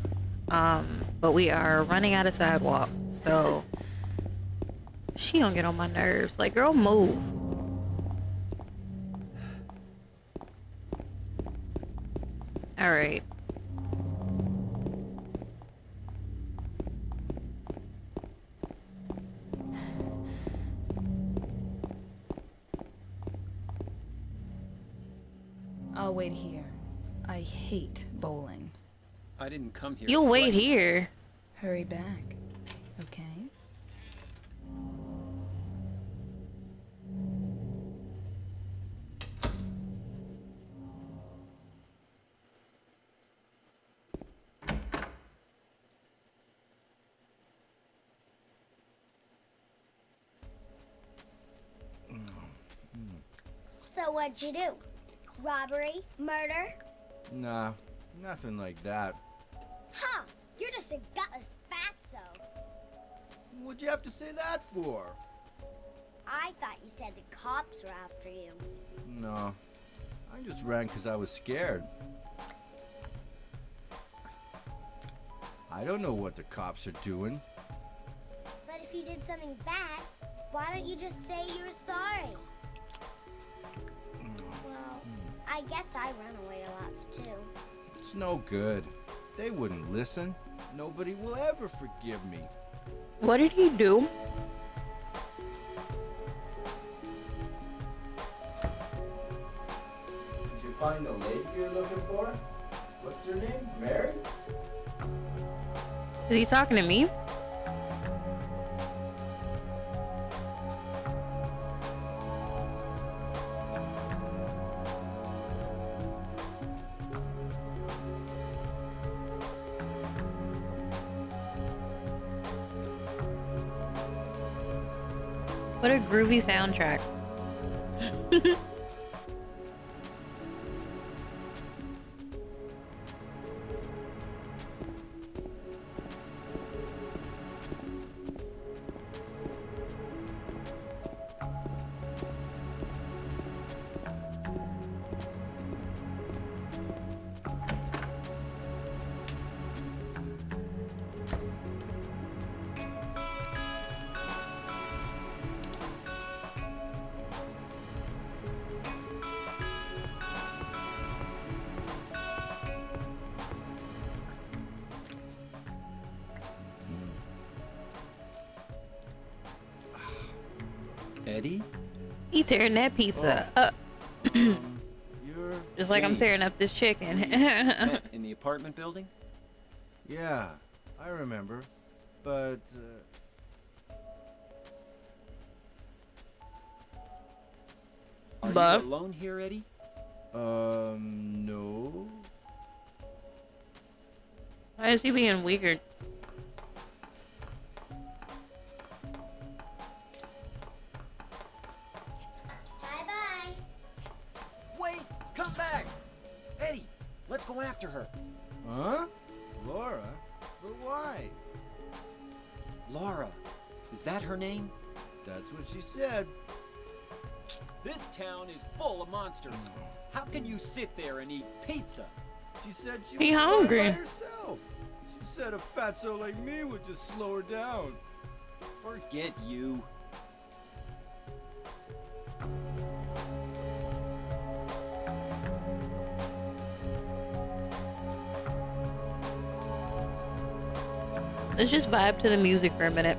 Um, but we are running out of sidewalk, so she don't get on my nerves. Like, girl, move. All right. I'll wait here. I hate bowling. I didn't come here. You'll wait play. here. Hurry back. What'd you do? Robbery? Murder? Nah, nothing like that. Huh? You're just a gutless fatso. What'd you have to say that for? I thought you said the cops were after you. No, I just ran because I was scared. I don't know what the cops are doing. But if you did something bad, why don't you just say you were sorry? I guess I run away a lot too. It's no good. They wouldn't listen. Nobody will ever forgive me. What did he do? Did you find the lady you're looking for? What's her name? Mary? Is he talking to me? Groovy soundtrack. tearing that pizza up. Um. Just like I'm tearing up this chicken. In the apartment building? Yeah, I remember. But. Uh, Are Bob? you alone here, Eddie? um, no. Why is he being weird? Sit there and eat pizza? She said she He was hungry. by herself. She said a fatso like me would just slow her down. Forget you. Let's just vibe to the music for a minute.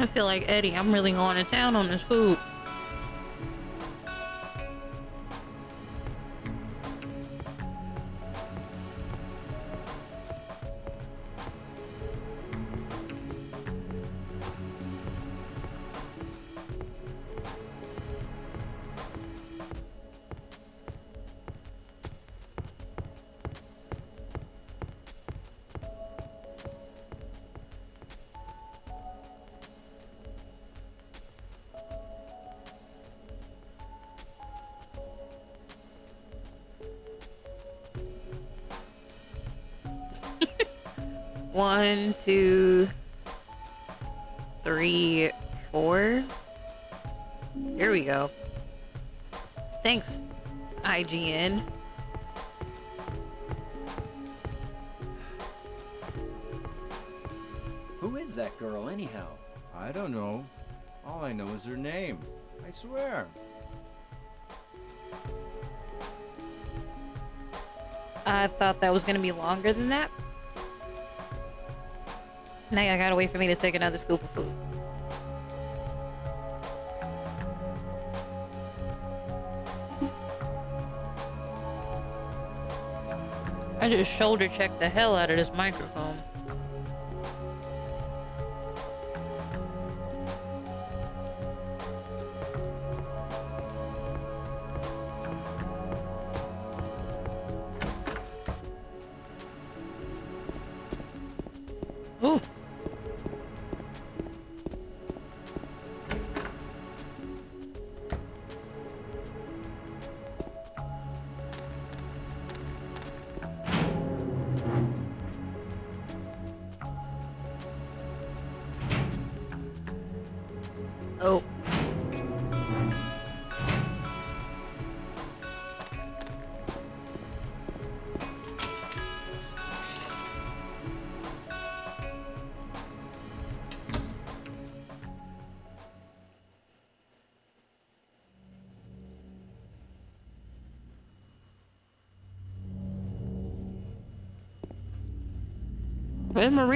I feel like Eddie. I'm really going to town on this food. Was gonna be longer than that. Now I gotta wait for me to take another scoop of food. I just shoulder checked the hell out of this microphone.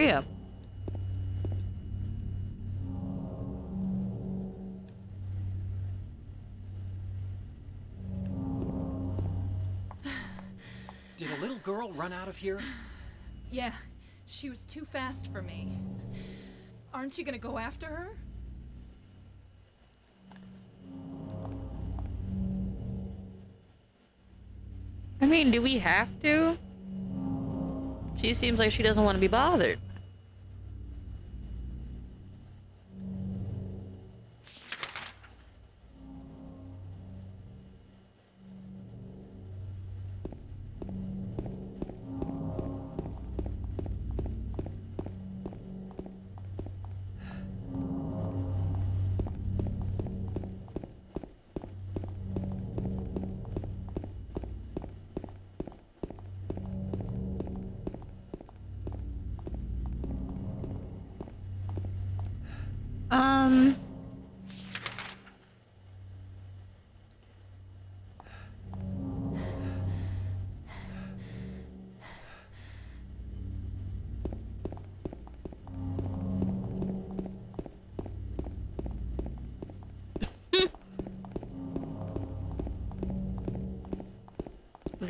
Where's Maria? Did a little girl run out of here? Yeah, she was too fast for me. Aren't you gonna go after her? I mean, do we have to? She seems like she doesn't want to be bothered.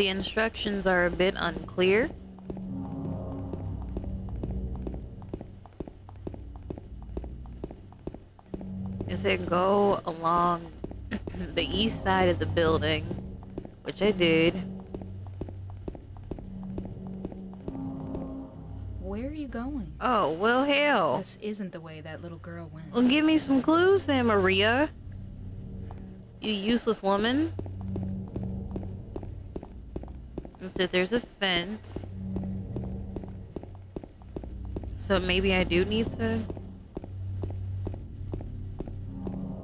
The instructions are a bit unclear. It said go along the east side of the building, which I did. Where are you going? Oh, well, hell. This isn't the way that little girl went. Well, give me some clues then, Maria. You useless woman. It there's a fence. So maybe I do need to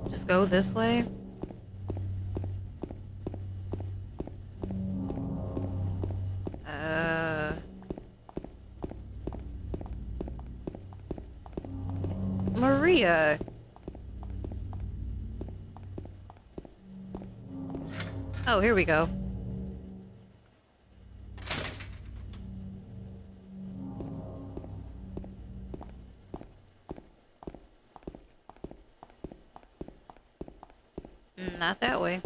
just go this way. Uh. Maria. Oh, here we go. Not that way.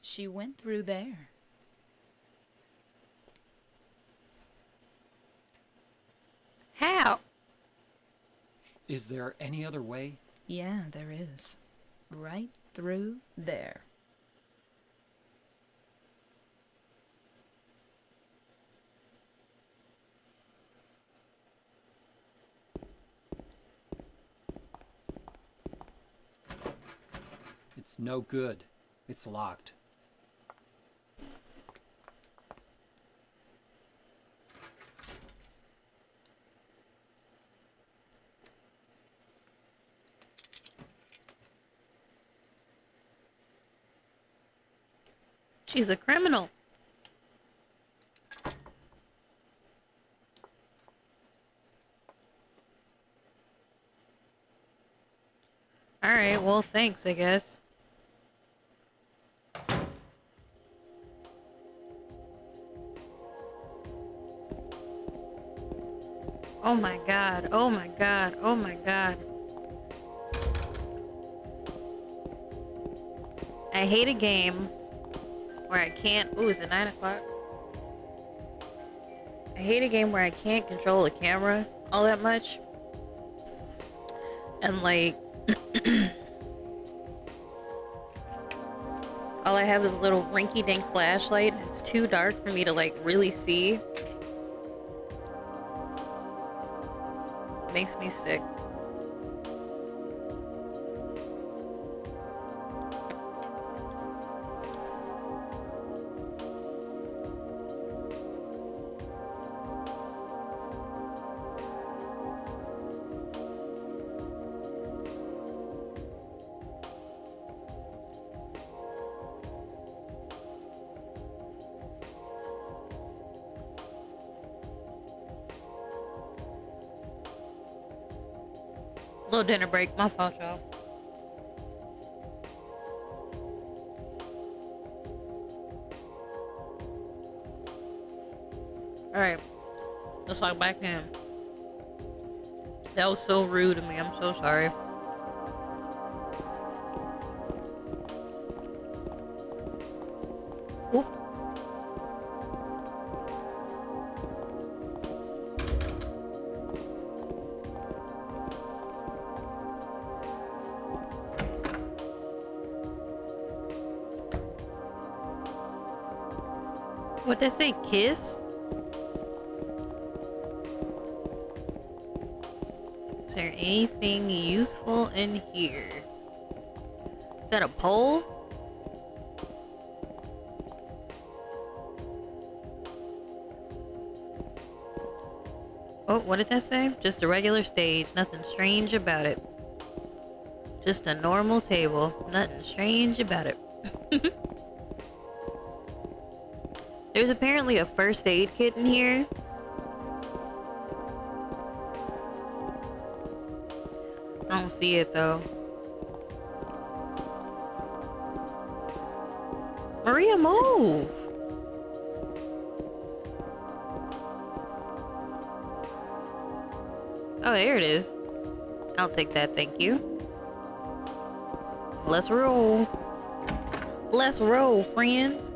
She went through there. How? Is there any other way? Yeah, there is. Right through there. No good. It's locked. She's a criminal. Alright, well, thanks, I guess. Oh my god, oh my god, oh my god. I hate a game where I can't. Ooh, is it 9 o'clock? I hate a game where I can't control the camera all that much. And like. all I have is a little rinky dink flashlight and it's too dark for me to like really see. Makes me sick. Dinner break. My fault, y'all. Alright. Let's log back in. That was so rude of me. I'm so sorry. Kiss? Is there anything useful in here? Is that a pole? Oh, what did that say? Just a regular stage. Nothing strange about it. Just a normal table. Nothing strange about it. Apparently a first aid kit in here. I don't see it though. Maria, move! Oh, there it is. I'll take that, thank you. Let's roll. Let's roll, friends.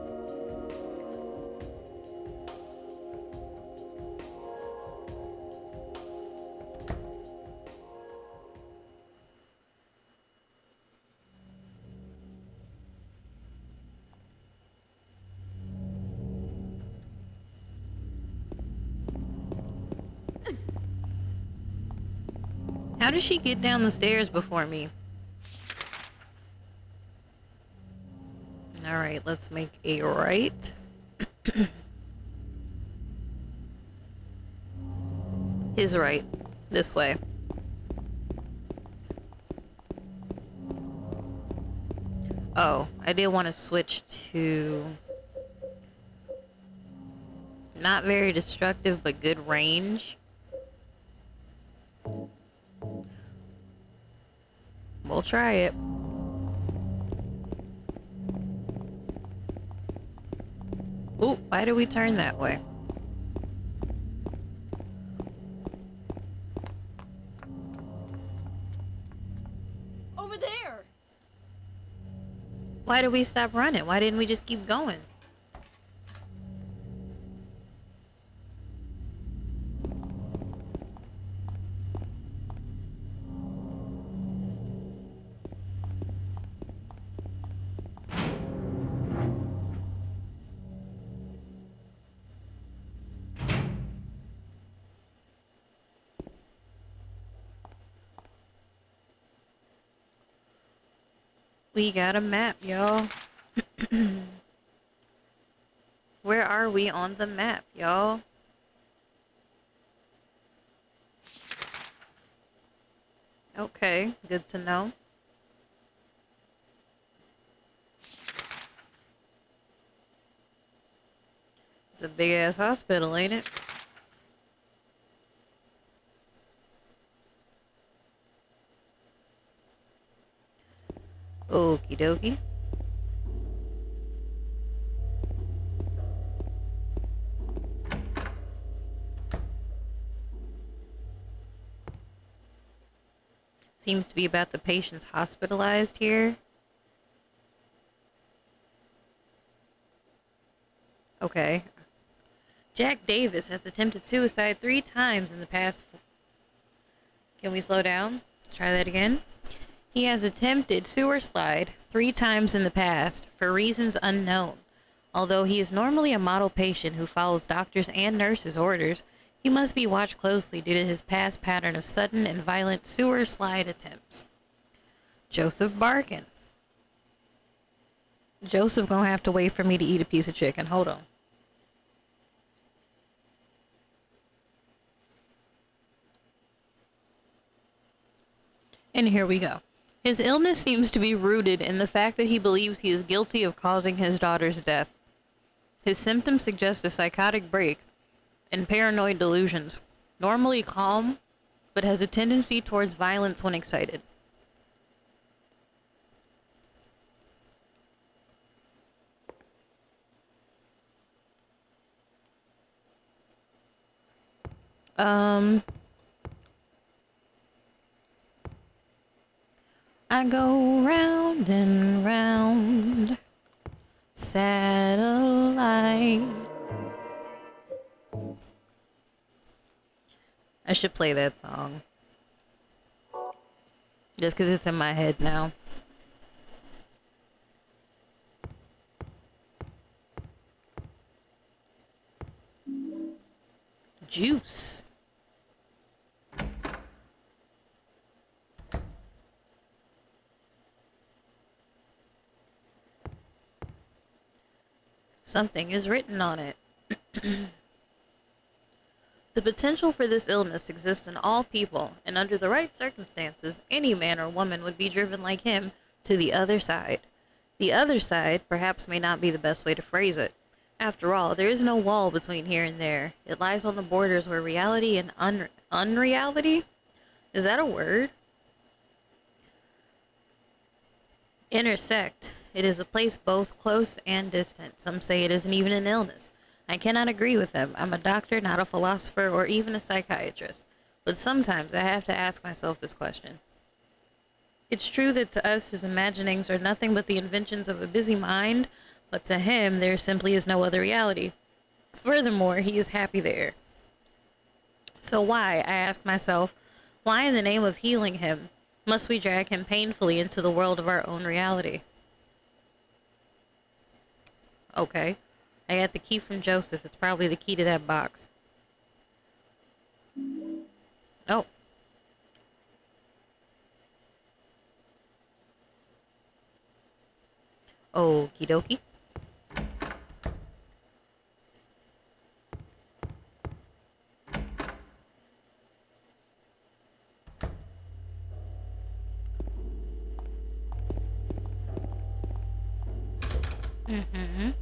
She get down the stairs before me? Alright, let's make a right. His right. This way. Oh, I did want to switch to... Not very destructive, but good range. We'll try it. Oh, why do we turn that way? Over there! Why do we stop running? Why didn't we just keep going? We got a map, y'all. Where are we on the map, y'all? Okay, good to know. It's a big ass hospital, ain't it? Okie dokie. Seems to be about the patients hospitalized here. Okay. Jack Davis has attempted suicide three times in the past. Can we slow down? Try that again. He has attempted sewer slide three times in the past for reasons unknown. Although he is normally a model patient who follows doctors' and nurses' orders, he must be watched closely due to his past pattern of sudden and violent sewer slide attempts. Joseph Barkin. Joseph gonna have to wait for me to eat a piece of chicken. Hold on. And here we go. His illness seems to be rooted in the fact that he believes he is guilty of causing his daughter's death. His symptoms suggest a psychotic break and paranoid delusions. Normally calm, but has a tendency towards violence when excited. Um, I go round and round, satellite. I should play that song. Just because it's in my head now. Juice. Something is written on it. the potential for this illness exists in all people, and under the right circumstances, any man or woman would be driven like him to the other side. The other side perhaps may not be the best way to phrase it. After all, there is no wall between here and there. It lies on the borders where reality and un unreality is that a word? Intersect. It is a place both close and distant. Some say it isn't even an illness. I cannot agree with them. I'm a doctor, not a philosopher or even a psychiatrist. But sometimes I have to ask myself this question. It's true that to us his imaginings are nothing but the inventions of a busy mind, but to him there simply is no other reality. Furthermore, he is happy there. So why, I ask myself, why in the name of healing him must we drag him painfully into the world of our own reality? Okay. I got the key from Joseph. It's probably the key to that box. Oh. Okie dokie. Mm-hmm.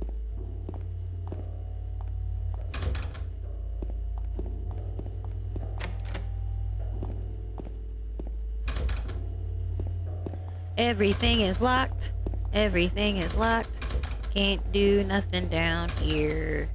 Everything is locked. Everything is locked. Can't do nothing down here.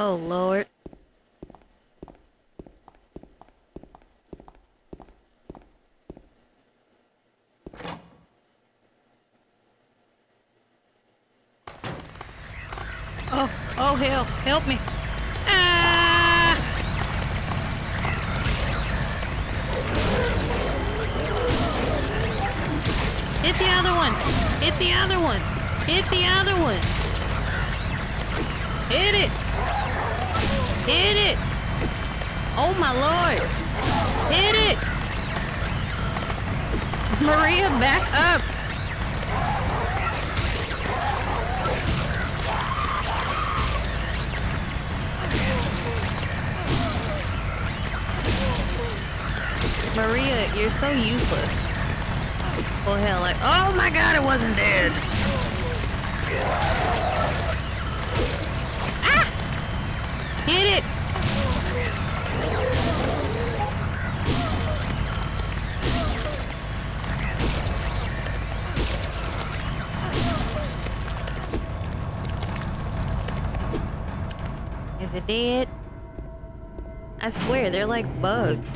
Oh, Lord. Oh, oh, hell. Help me. Ah! Hit the other one. Hit the other one. Hit the other one. Hit it. Hit it. Oh my lord. Hit it. Maria, back up. Maria, you're so useless. Well, hell, like, oh my god, it wasn't dead. Ah! Hit it! Dead? I swear, they're like bugs.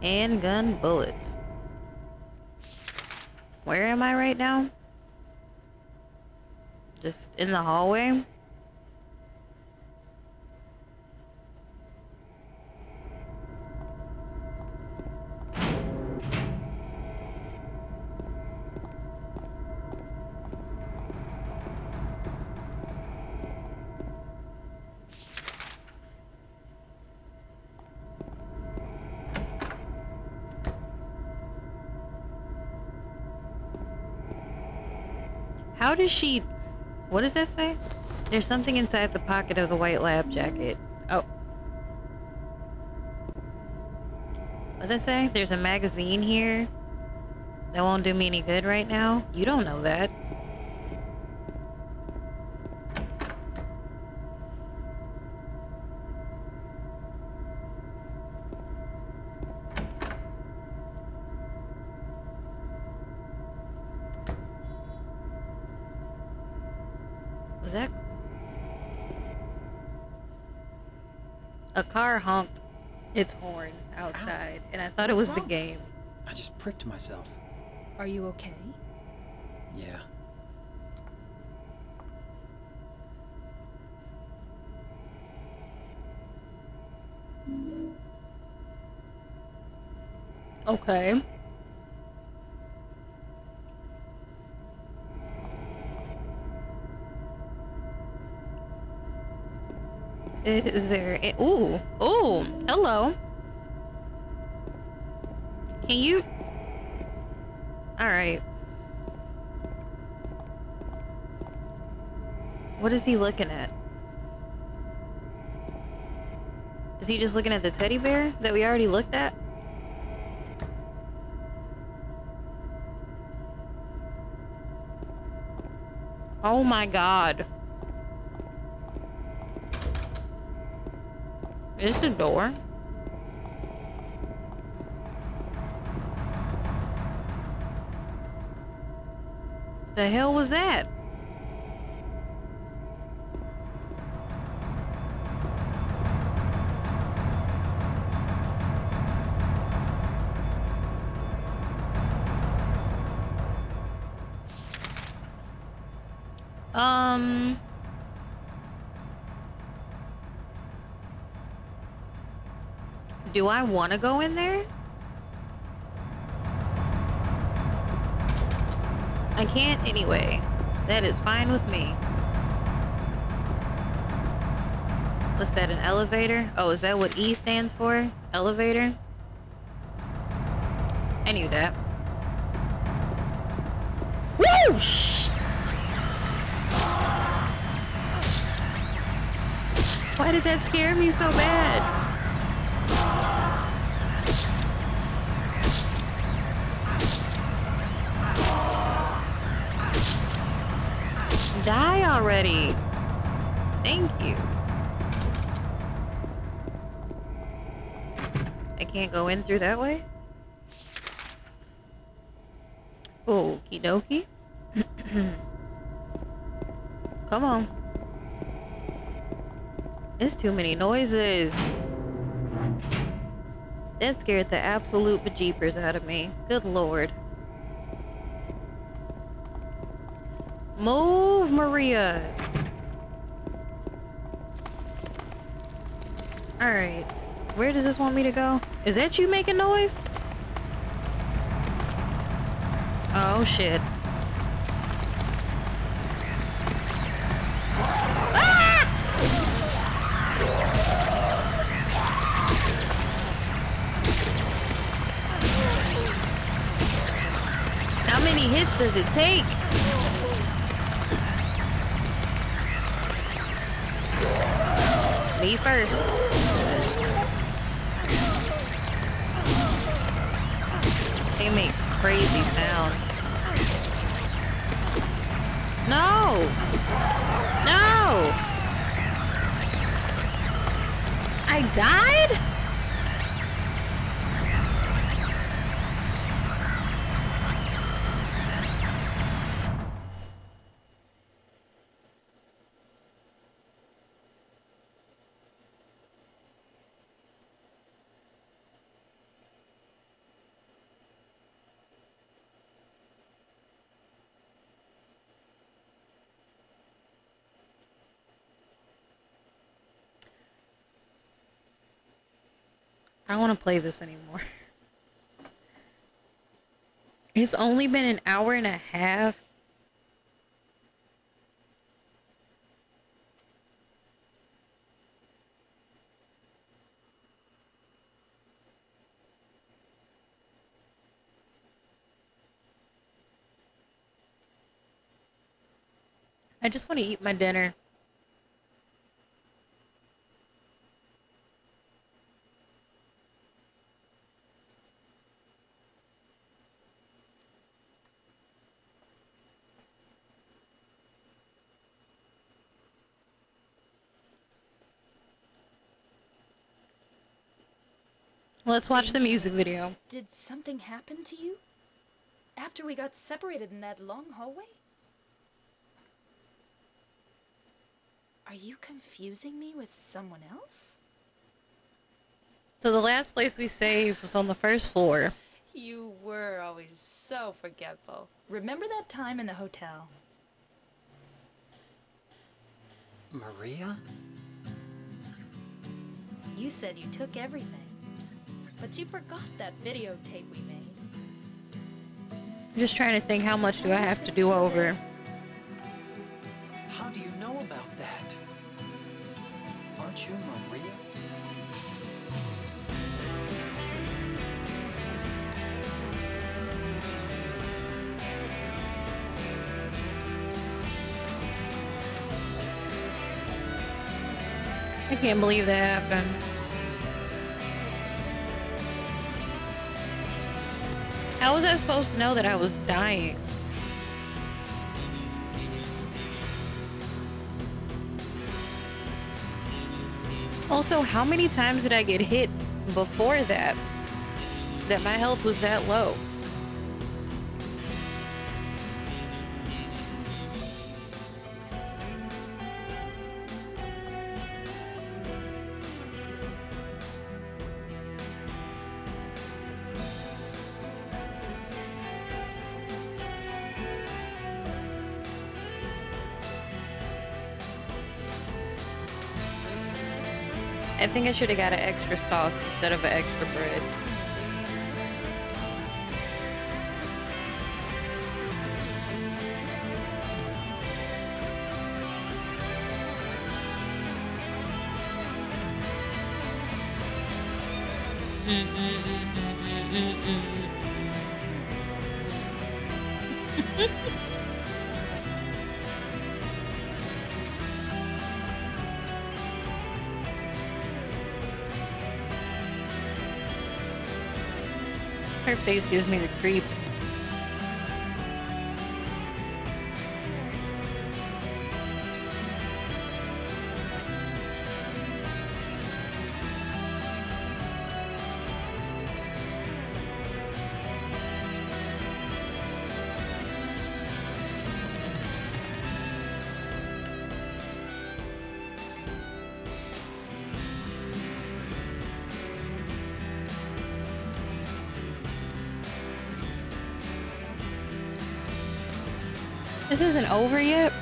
Handgun bullets. Where am I right now? Just in the hallway? How does she... What does that say? There's something inside the pocket of the white lab jacket. Oh. What does that say? There's a magazine here. That won't do me any good right now. You don't know that. Its horn outside, and I thought it was the game. I just pricked myself. Are you okay? Yeah. Okay. Is there? A, ooh, ooh, hello. Can you? All right. What is he looking at? Is he just looking at the teddy bear that we already looked at? Oh my god. Is the door? The hell was that? I want to go in there? I can't anyway. That is fine with me. What's that, an elevator? Oh, is that what E stands for? Elevator? I knew that. Woo! Shh! Why did that scare me so bad? Die already. Thank you. I can't go in through that way? Okie dokie. Come on. It's too many noises. That scared the absolute bejeepers out of me. Good lord. Maria. Alright. Where does this want me to go? Is that you making noise? Oh shit. Ah! How many hits does it take? Me first. They make crazy sounds. No! No! I died? I don't want to play this anymore. It's only been an hour and a half. I just want to eat my dinner. Let's watch the music video. Did something happen to you? After we got separated in that long hallway? Are you confusing me with someone else? So the last place we saved was on the first floor. You were always so forgetful. Remember that time in the hotel? Maria? You said you took everything, but you forgot that videotape we made. I'm just trying to think how much do I have to do over. How do you know about that? Aren't you Maria? I can't believe that happened. How was I supposed to know that I was dying? Also, how many times did I get hit before that? That my health was that low? I think I should have got an extra sauce instead of an extra bread. Face gives me the creeps. Over yet?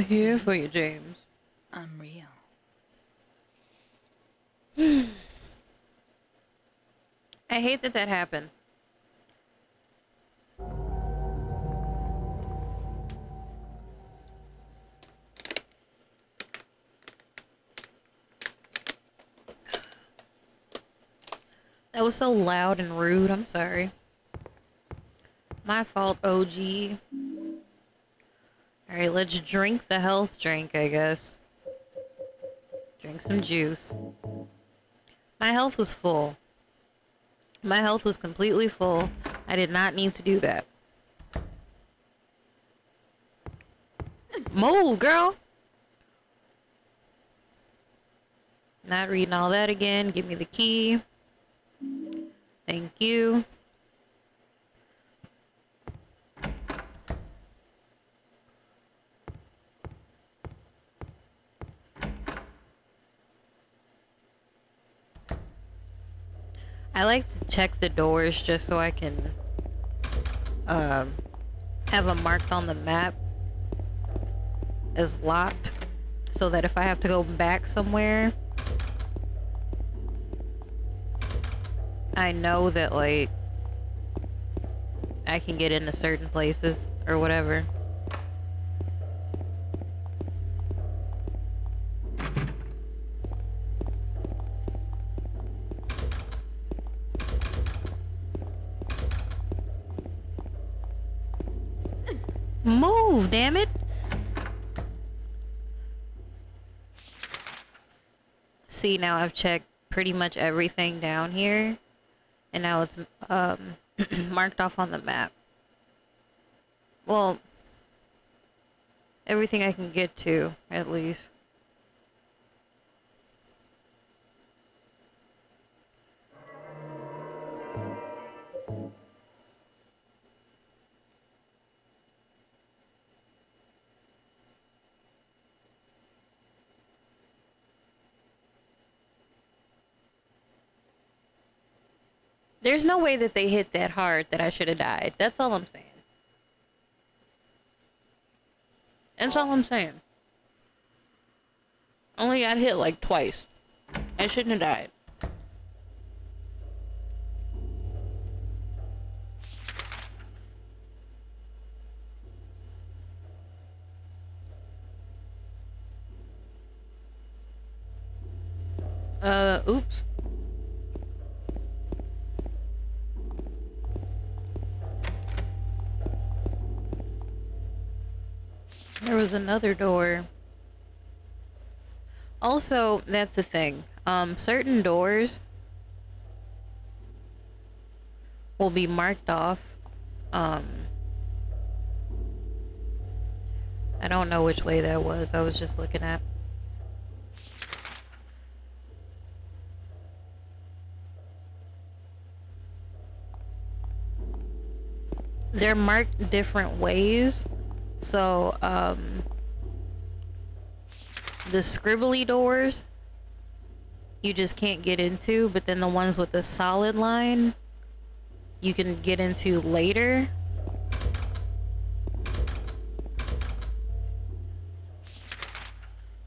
I'm here for you, James. I'm real. I hate that that happened. That was so loud and rude. I'm sorry. My fault, OG. Alright, let's drink the health drink, I guess. Drink some juice. My health was full. My health was completely full. I did not need to do that. Move, girl! Not reading all that again. Give me the key. Thank you. I like to check the doors just so I can um, have them marked on the map as locked so that if I have to go back somewhere I know that like I can get into certain places or whatever. Move, damn it. See, now I've checked pretty much everything down here. And now it's um, marked off on the map. Well, everything I can get to, at least. There's no way that they hit that hard that I should have died. That's all I'm saying. That's all I'm saying. Only got hit like twice. I shouldn't have died. Uh, oops. There was another door. Also, that's the thing. Um, certain doors will be marked off. Um, I don't know which way that was. I was just looking at. They're marked different ways. So, um, the scribbly doors, you just can't get into, but then the ones with the solid line, you can get into later.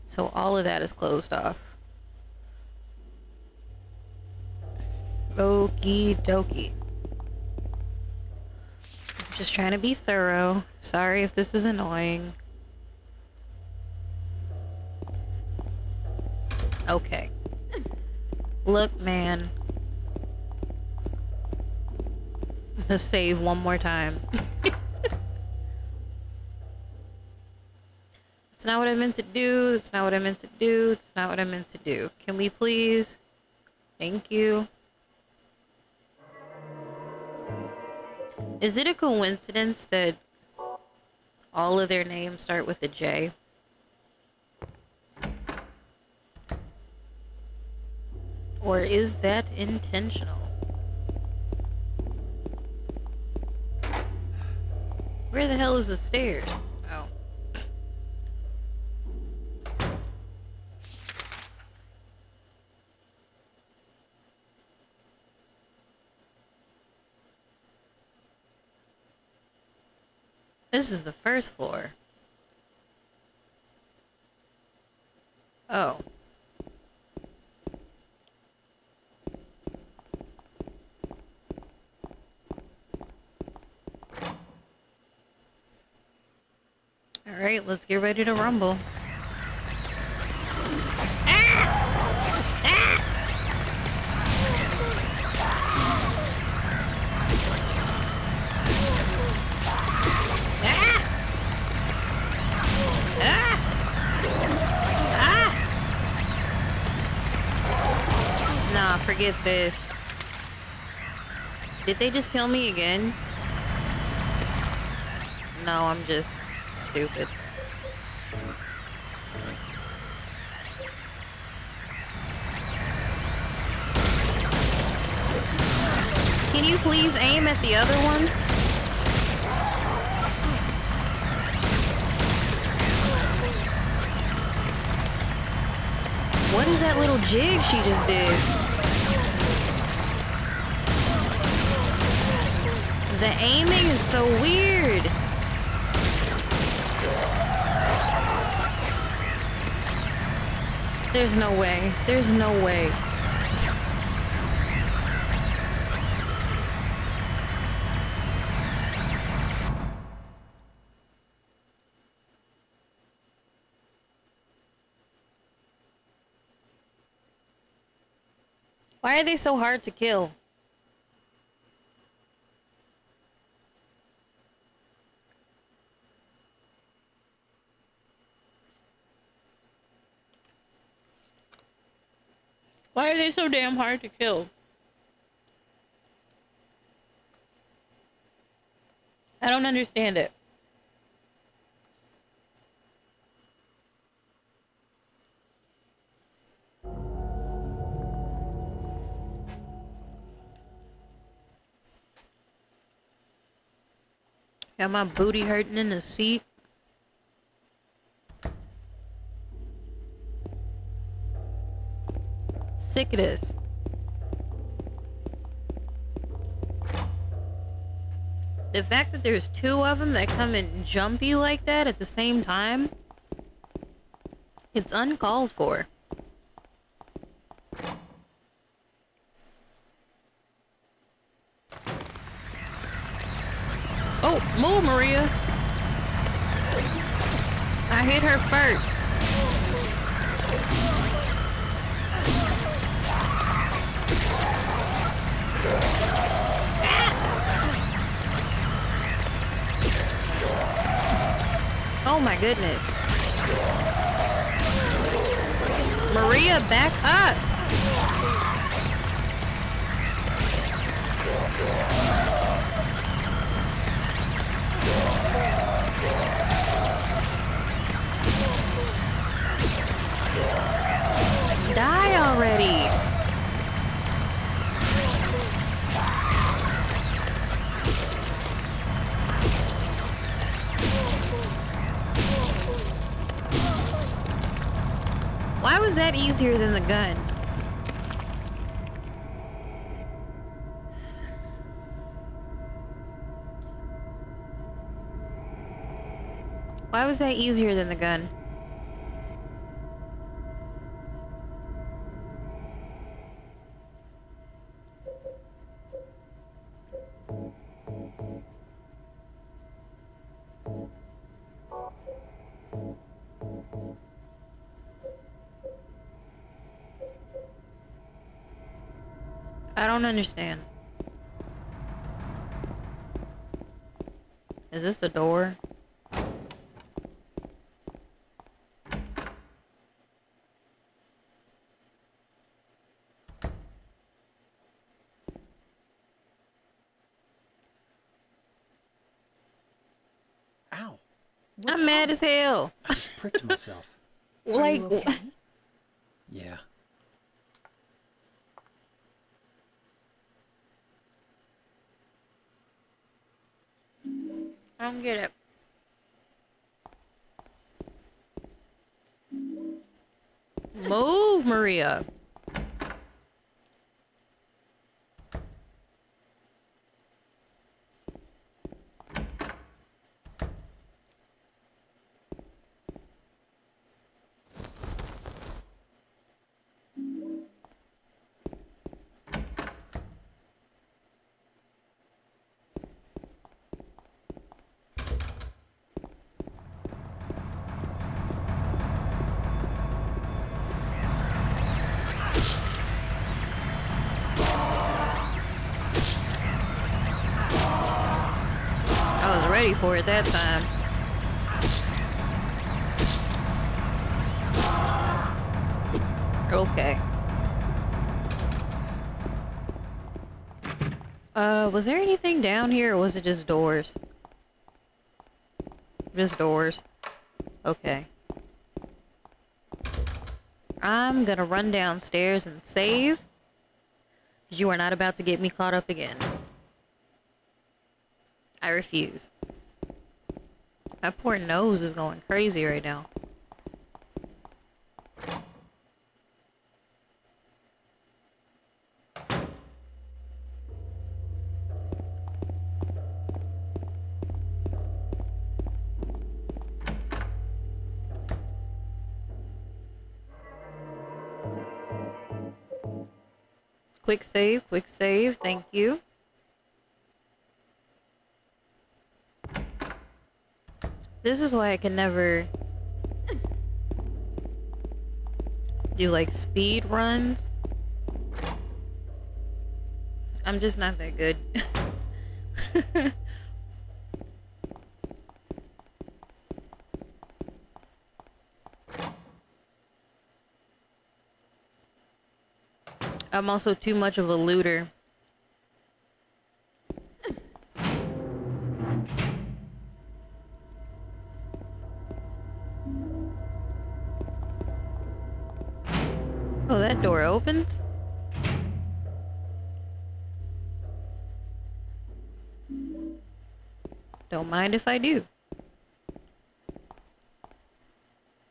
So all of that is closed off. Okie dokie. Just trying to be thorough. Sorry if this is annoying. Okay. Look, man. gonna save one more time. It's not what I meant to do. It's not what I meant to do. It's not what I meant to do. Can we please? Thank you. Is it a coincidence that all of their names start with a J? Or is that intentional? Where the hell is the stairs? Oh. This is the first floor. Oh. Alright, let's get ready to rumble. Forget this. Did they just kill me again? No, I'm just stupid. Can you please aim at the other one? What is that little jig she just did? The aiming is so weird. There's no way. There's no way. Why are they so hard to kill? Why are they so damn hard to kill? I don't understand it. Got my booty hurting in the seat. Sick it is. The fact that there's two of them that come and jump you like that at the same time, it's uncalled for. Oh, move, Maria. I hit her first. Oh my goodness. Maria, back up. Die already. Why was that easier than the gun? Why was that easier than the gun? Understand. Is this a door? Ow. I'm mad as hell. I just pricked myself. Like, Yeah. I don't get it. Move, Maria. For it that time. Okay. Uh, was there anything down here or was it just doors? Just doors. Okay. I'm gonna run downstairs and save. You are not about to get me caught up again. I refuse. My poor nose is going crazy right now. Quick save, quick save, thank you. This is why I can never do like speed runs. I'm just not that good. I'm also too much of a looter. Opens? Don't mind if I do.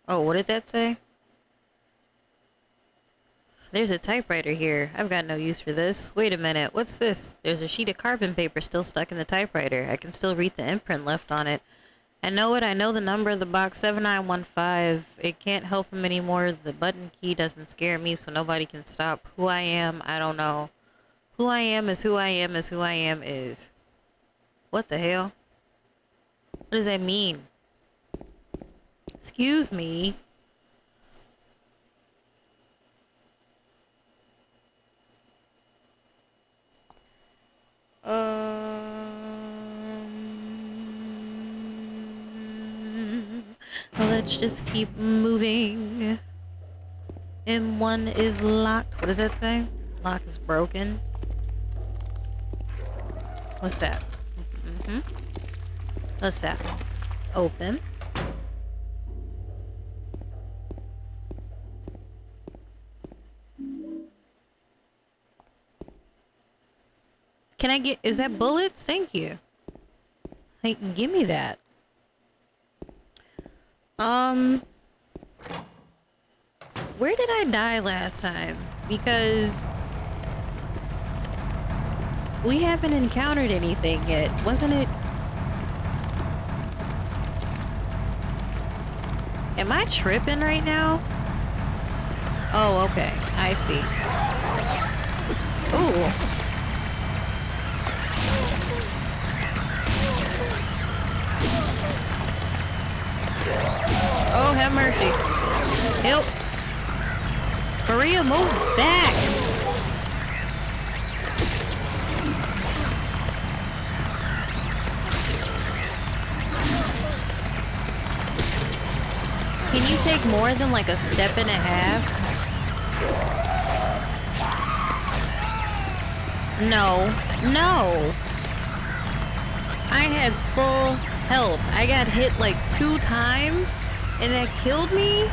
Oh, what did that say? There's a typewriter here. I've got no use for this. Wait a minute, what's this? There's a sheet of carbon paper still stuck in the typewriter. I can still read the imprint left on it. I know it. I know the number of the box, 7915. It can't help him anymore. The button key doesn't scare me, so nobody can stop. Who I am, I don't know. Who I am is who I am is who I am is. What the hell? What does that mean? Excuse me. Uh, Let's just keep moving. M1 is locked. What does that say? Lock is broken. What's that? Mm-hmm. What's that? Open. Can I get, is that bullets? Thank you. Like, give me that. Um, where did I die last time? Because we haven't encountered anything yet. Wasn't it? Am I tripping right now? Oh, okay. I see. Ooh. Oh, have mercy. Help. Maria, move back. Can you take more than like a step and a half? No. No. I had full health. I got hit like two times and that killed me?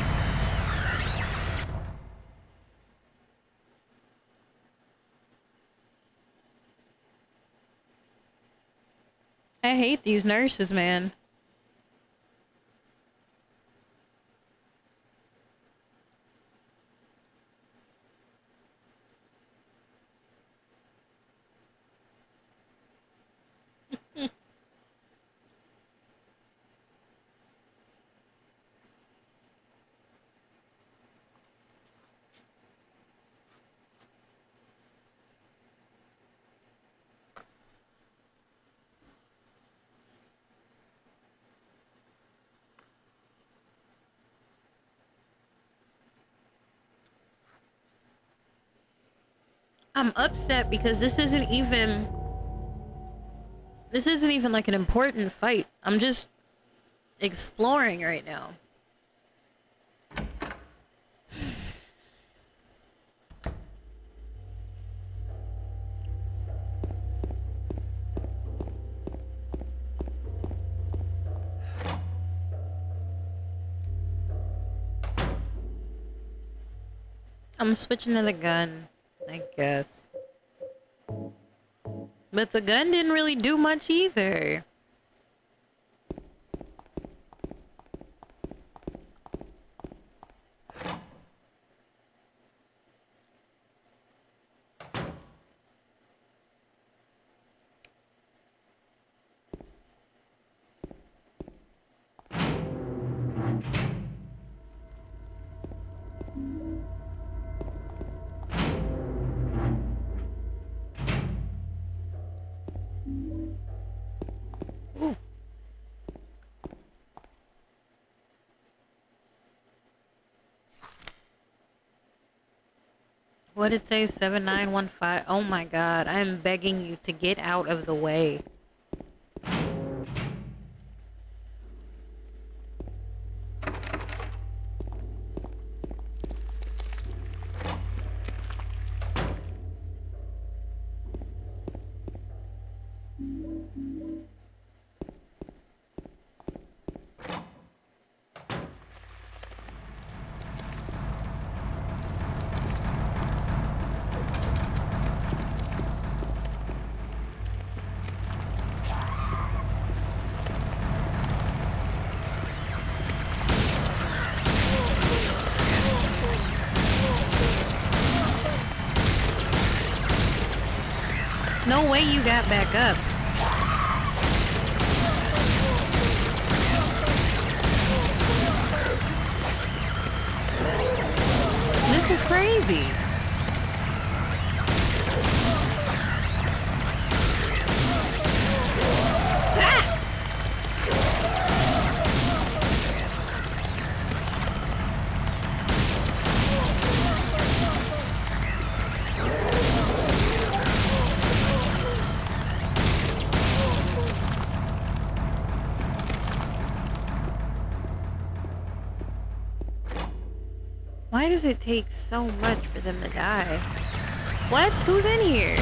I hate these nurses, man. I'm upset because this isn't even this isn't even like an important fight. I'm just exploring right now. I'm switching to the gun, I guess. But the gun didn't really do much either. What did it say? 7915? Oh my god, I am begging you to get out of the way. No way you got back up. This is crazy. Does it take so much for them to die? What? Who's in here?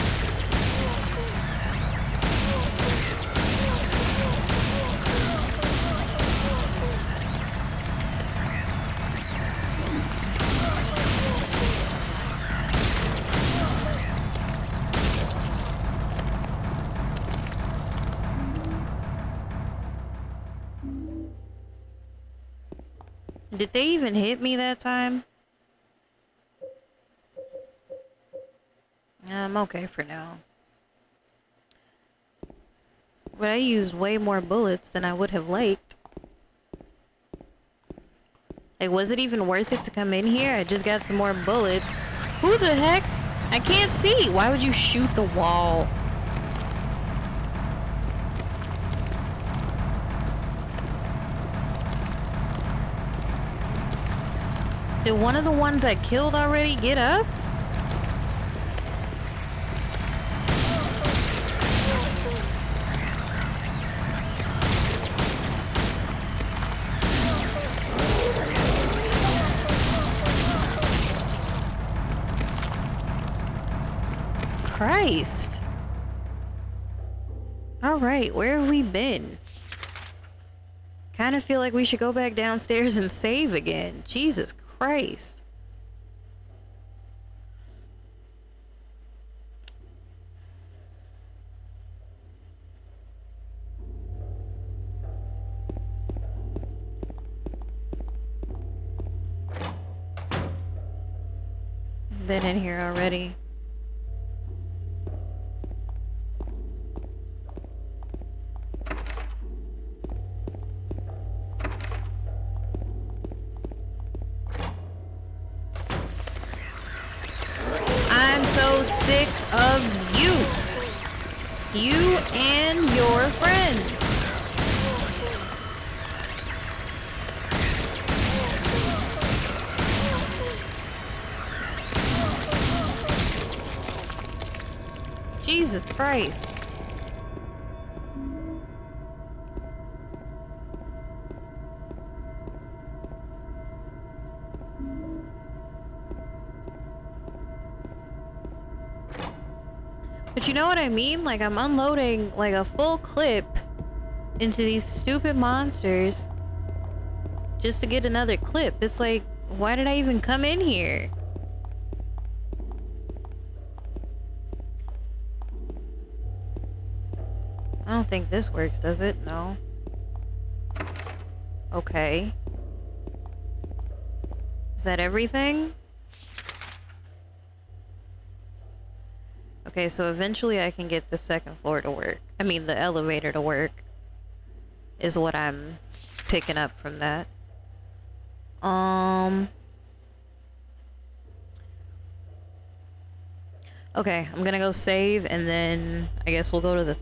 Did they even hit me that time? Okay for now. But I used way more bullets than I would have liked. Like, was it even worth it to come in here? I just got some more bullets. Who the heck? I can't see. Why would you shoot the wall? Did one of the ones I killed already get up? Christ. Alright, where have we been? Kind of feel like we should go back downstairs and save again. Jesus Christ. Been in here already. I'm so sick of you. You and your friends. Jesus Christ. You know what I mean? Like, I'm unloading, like, a full clip into these stupid monsters just to get another clip. It's like, why did I even come in here? I don't think this works, does it? No. Okay. Is that everything? Okay, so eventually I can get the second floor to work. I mean, the elevator to work. Is what I'm picking up from that. Um... Okay, I'm gonna go save and then I guess we'll go to the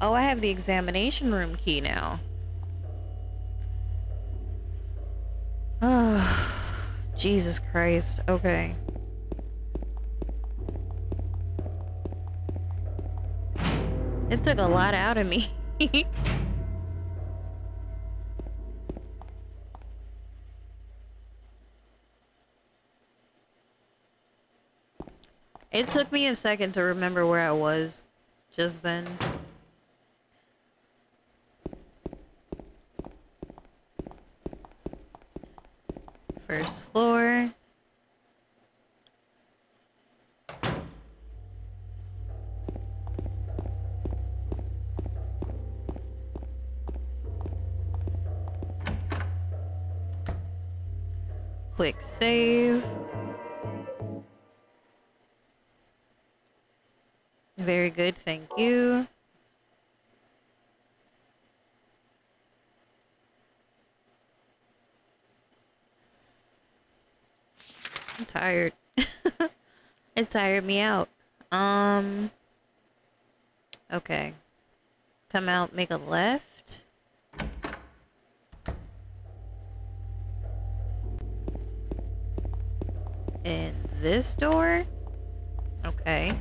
Oh, I have the examination room key now. Oh, Jesus Christ. Okay. It took a lot out of me. it took me a second to remember where I was just then. First floor. Quick save. Very good, thank you. I'm tired. it tired me out. Um. Okay. Come out, make a left. This door? Okay.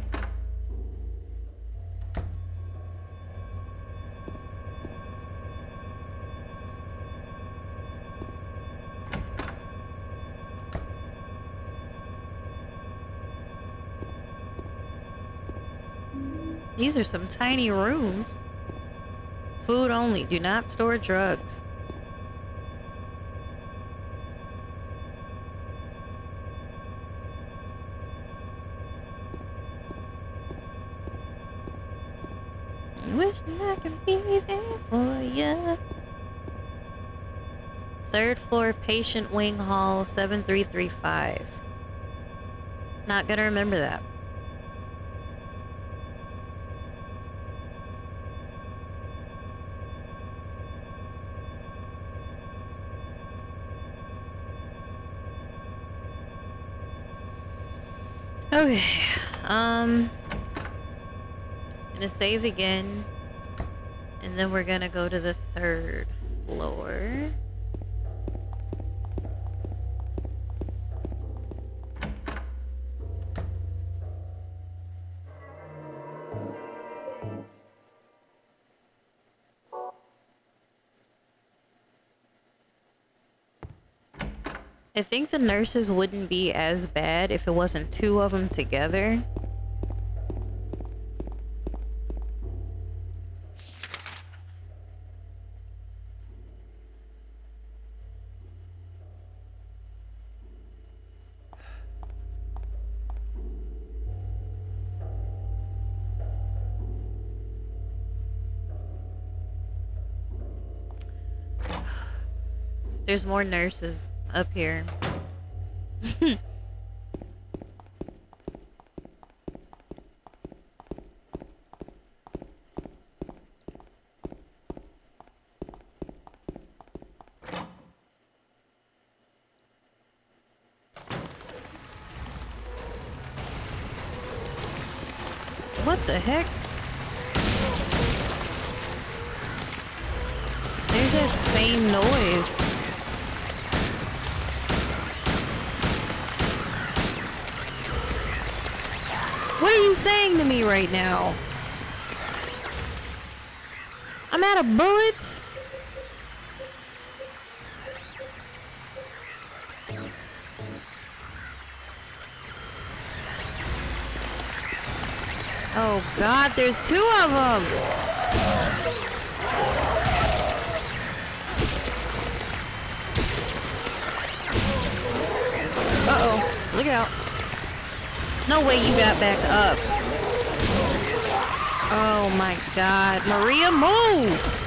These are some tiny rooms. Food only. Do not store drugs. Floor, patient wing hall, 7335. Not gonna remember that. Okay, um, gonna save again, and then we're gonna go to the third floor. I think the nurses wouldn't be as bad if it wasn't two of them together. There's more nurses up here. there's two of them! Uh-oh, look out. No way you got back up. Oh my god. Maria, move!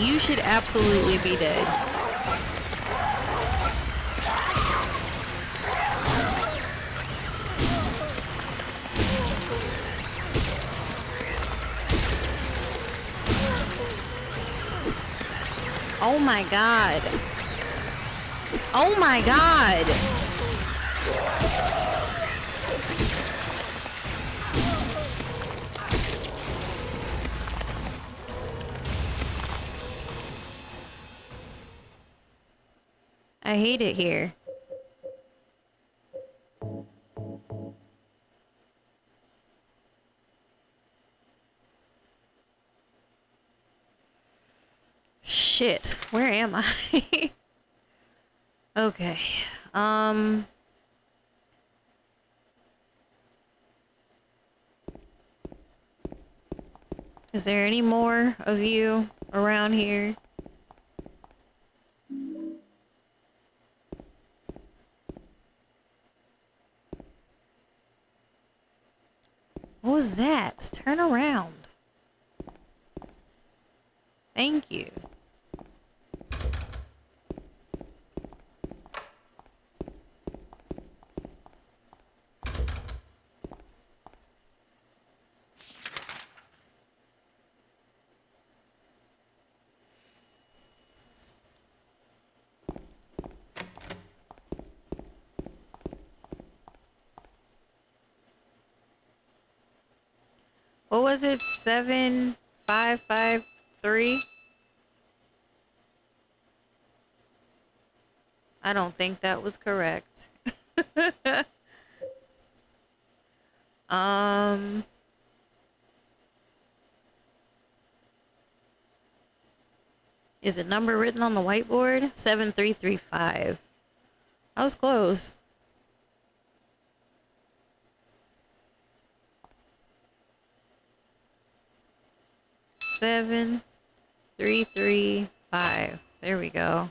You should absolutely be dead. Oh my god. Oh my god. I hate it here. Am I? okay. Um Is there any more of you around here? What was that? Turn around. Thank you. What was it? Seven five five three? I don't think that was correct. um Is it number written on the whiteboard? 7335. I was close. Seven, three, three, five. There we go.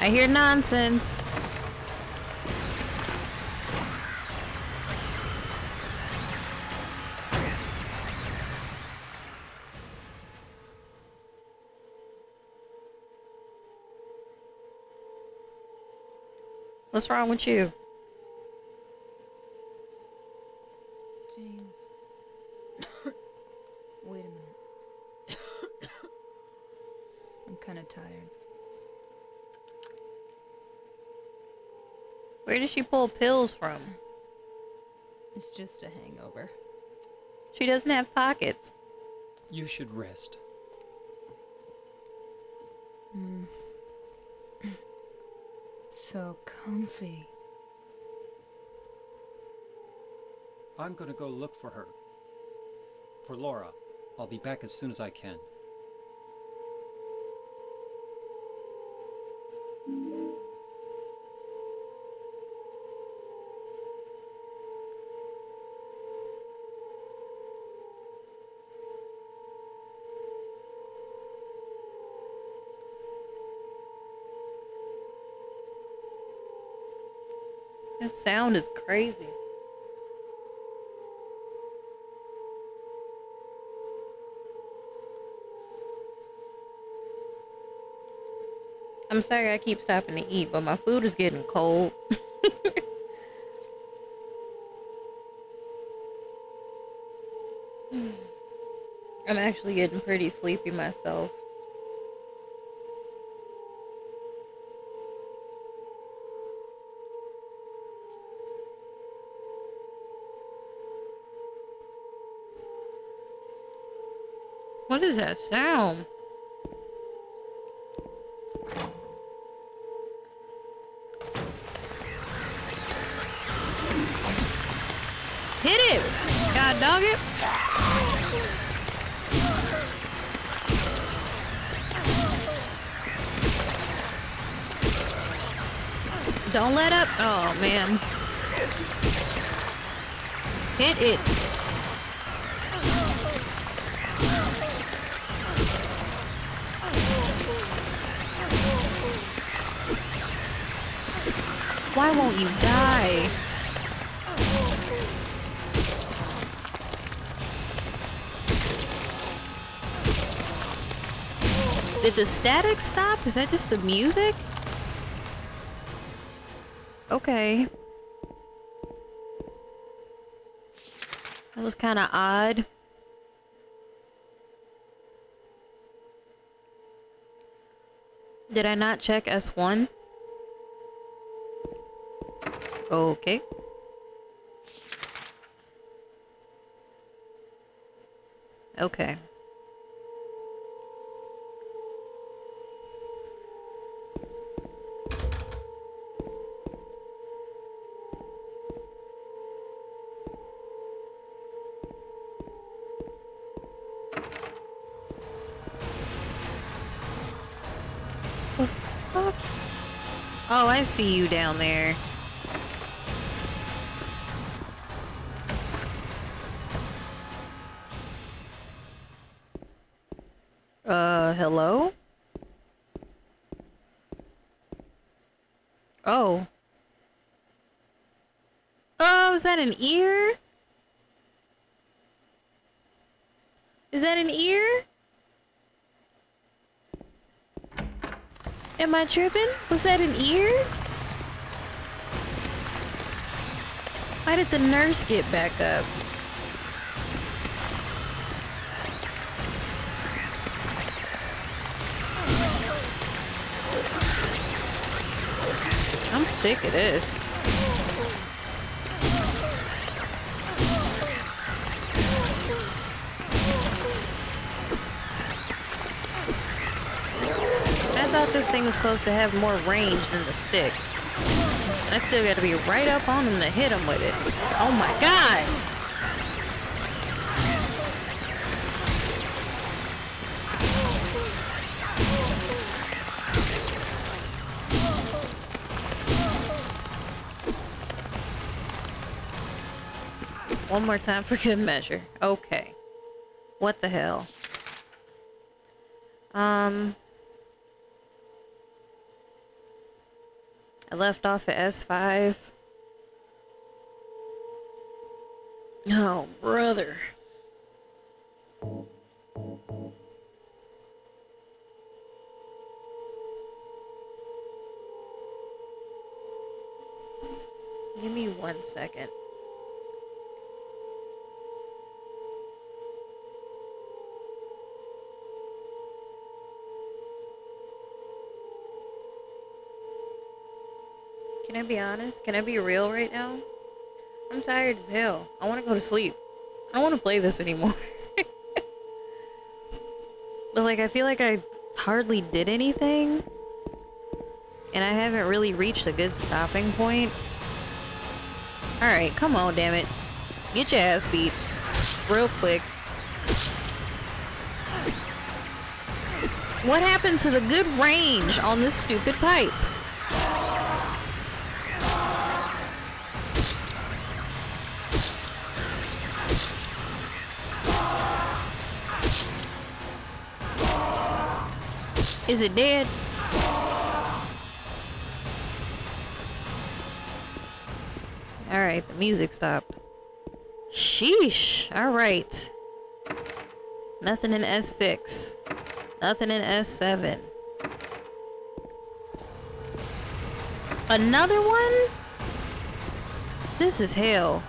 I hear nonsense. What's wrong with you? James. Wait a minute. I'm kind of tired. Where did she pull pills from? It's just a hangover. She doesn't have pockets. You should rest. Mm. So comfy. I'm gonna go look for her. For Laura. I'll be back as soon as I can. Sound is crazy. I'm sorry I keep stopping to eat, but my food is getting cold. I'm actually getting pretty sleepy myself. Is that sound? Hit it! God dog it! Don't let up. Oh man. Hit it. Why won't you die? Did the static stop? Is that just the music? Okay. That was kind of odd. Did I not check S1? Okay. Okay. Oh, I see you down there. That an ear? Is that an ear? Am I tripping? Was that an ear? Why did the nurse get back up? I'm sick of this. This thing is supposed to have more range than the stick. I still got to be right up on him to hit him with it. Oh my god! One more time for good measure. Okay. What the hell? Um... I left off at S5. Oh, brother. Give me one second. Can I be honest? Can I be real right now? I'm tired as hell. I want to go to sleep. I don't want to play this anymore. but like, I feel like I hardly did anything. And I haven't really reached a good stopping point. Alright, come on, damn it. Get your ass beat. Real quick. What happened to the good range on this stupid pipe? Is it dead? Alright, the music stopped. Sheesh. Alright. Nothing in S6. Nothing in S7. Another one? This is hell.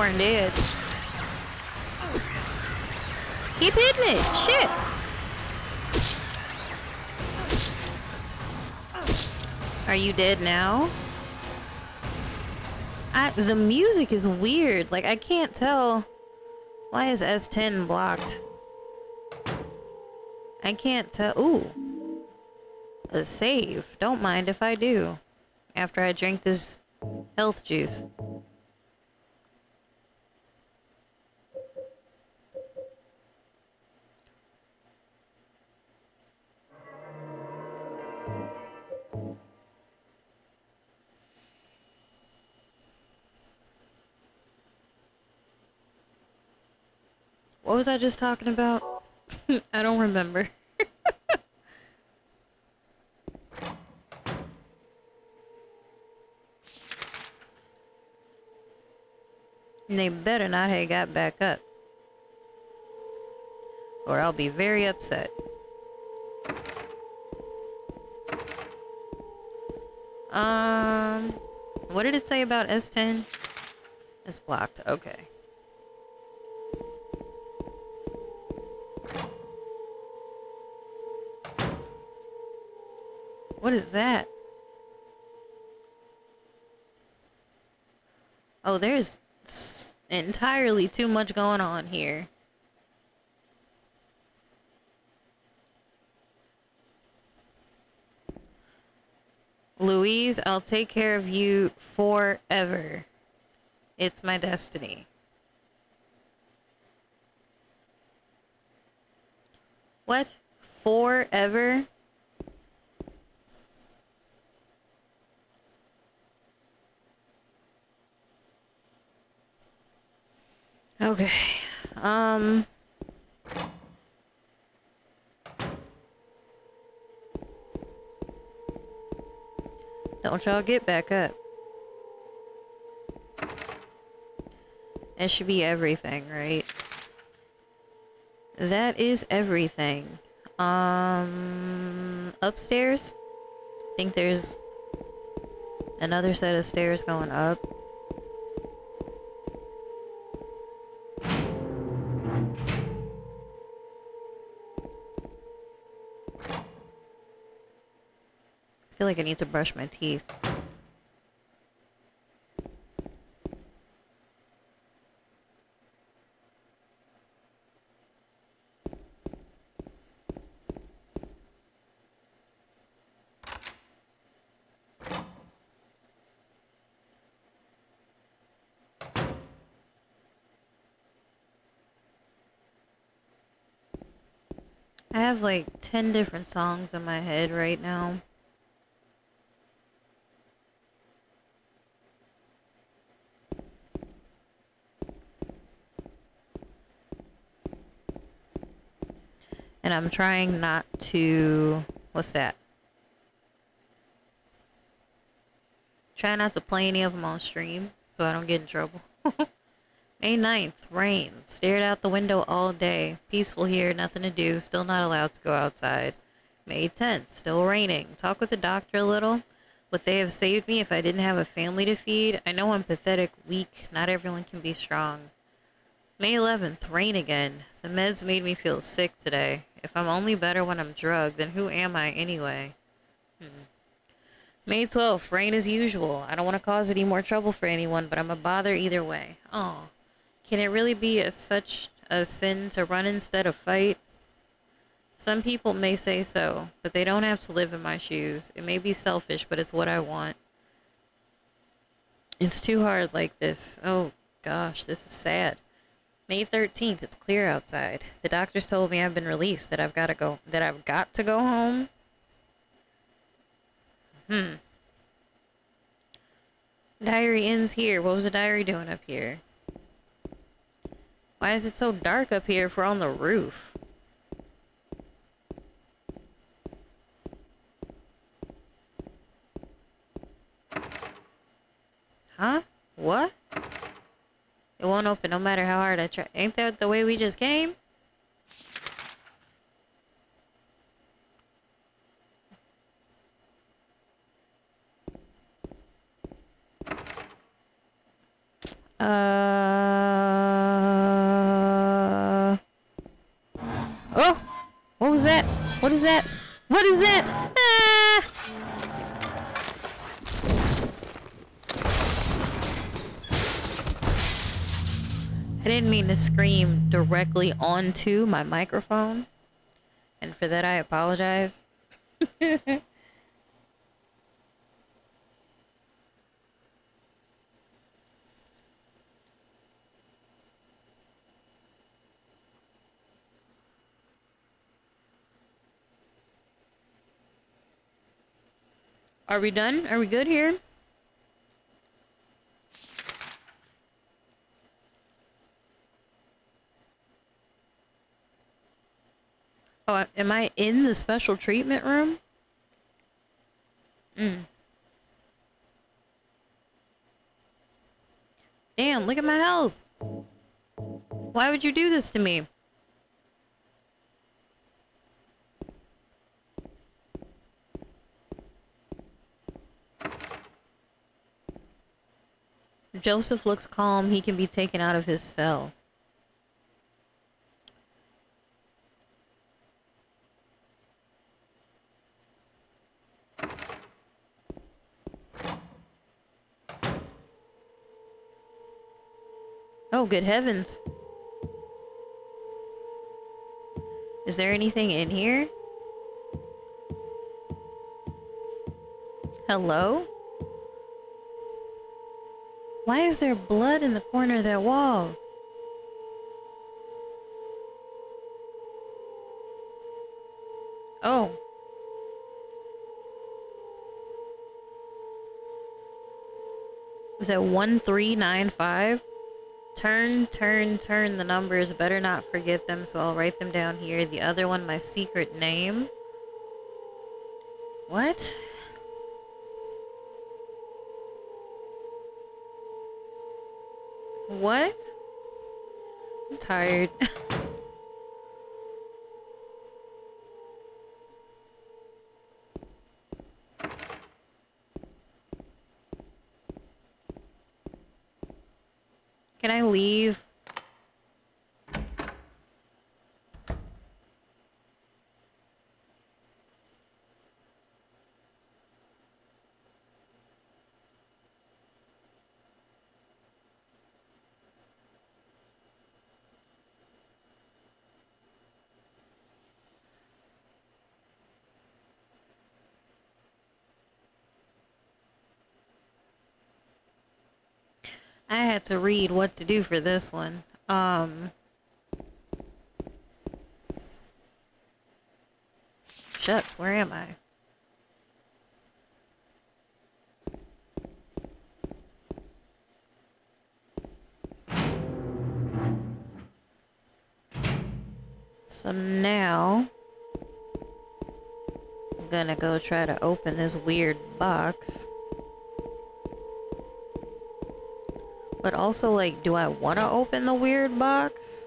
Weren't. Keep hitting it. Shit. Are you dead now? I, the music is weird. Like, I can't tell. Why is S10 blocked? I can't tell. Ooh. A save. Don't mind if I do. After I drink this health juice. What was I just talking about? I don't remember. They better not have got back up. Or I'll be very upset. Um, what did it say about S10? It's blocked. Okay. What is that? Oh, there's entirely too much going on here. Louise, I'll take care of you forever. It's my destiny. What? Forever? Okay. Um. Don't y'all get back up. That should be everything, right? That is everything. Um, upstairs? I think there's another set of stairs going up. Feel like I need to brush my teeth. I have like 10 different songs in my head right now. And I'm trying not to... What's that? Try not to play any of them on stream so I don't get in trouble. May 9th, rain. Stared out the window all day. Peaceful here, nothing to do. Still not allowed to go outside. May 10th, still raining. Talk with the doctor a little. Would they have saved me if I didn't have a family to feed? I know I'm pathetic, weak. Not everyone can be strong. May 11th, rain again. The meds made me feel sick today. If I'm only better when I'm drugged, then who am I anyway? Hmm. May 12th, rain as usual. I don't want to cause any more trouble for anyone, but I'm a bother either way. Oh, can it really be a, such a sin to run instead of fight? Some people may say so, but they don't have to live in my shoes. It may be selfish, but it's what I want. It's too hard like this. Oh, gosh, this is sad. May 13th, it's clear outside. The doctors told me I've been released, that I've got to go, that I've got to go home. Hmm. Diary ends here. What was the diary doing up here? Why is it so dark up here if we're on the roof? Huh? What? It won't open no matter how hard I try. Ain't that the way we just came? Uh. Oh! What was that? What is that? What is that? Ah! I didn't mean to scream directly onto my microphone. And for that, I apologize. Are we done? Are we good here? Oh, am I in the special treatment room? Mm. Damn, look at my health. Why would you do this to me? Joseph looks calm. He can be taken out of his cell. Oh, good heavens. Is there anything in here? Hello? Why is there blood in the corner of that wall? Oh. Is that 1395? Turn, turn, turn the numbers. Better not forget them, so I'll write them down here. The other one, my secret name. What? What? I'm tired. Can I leave? I had to read what to do for this one. Um. Shucks, where am I? So now, I'm gonna go try to open this weird box. But also, like, do I want to open the weird box?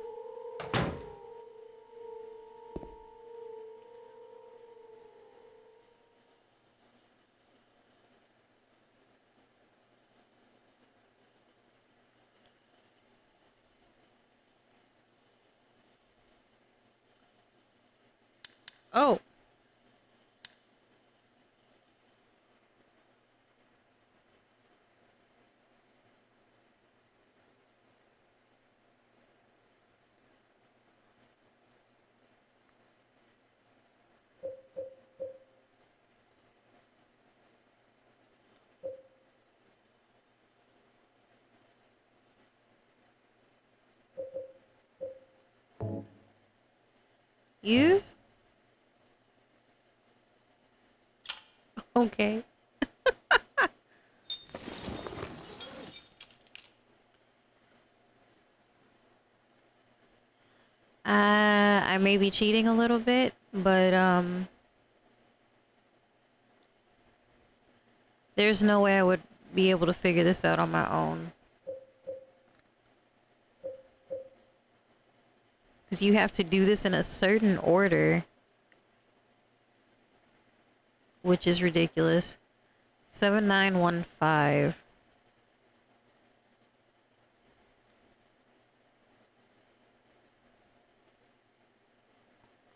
Oh. Use? Okay. uh, I may be cheating a little bit, but um there's no way I would be able to figure this out on my own. Because you have to do this in a certain order. Which is ridiculous. 7915.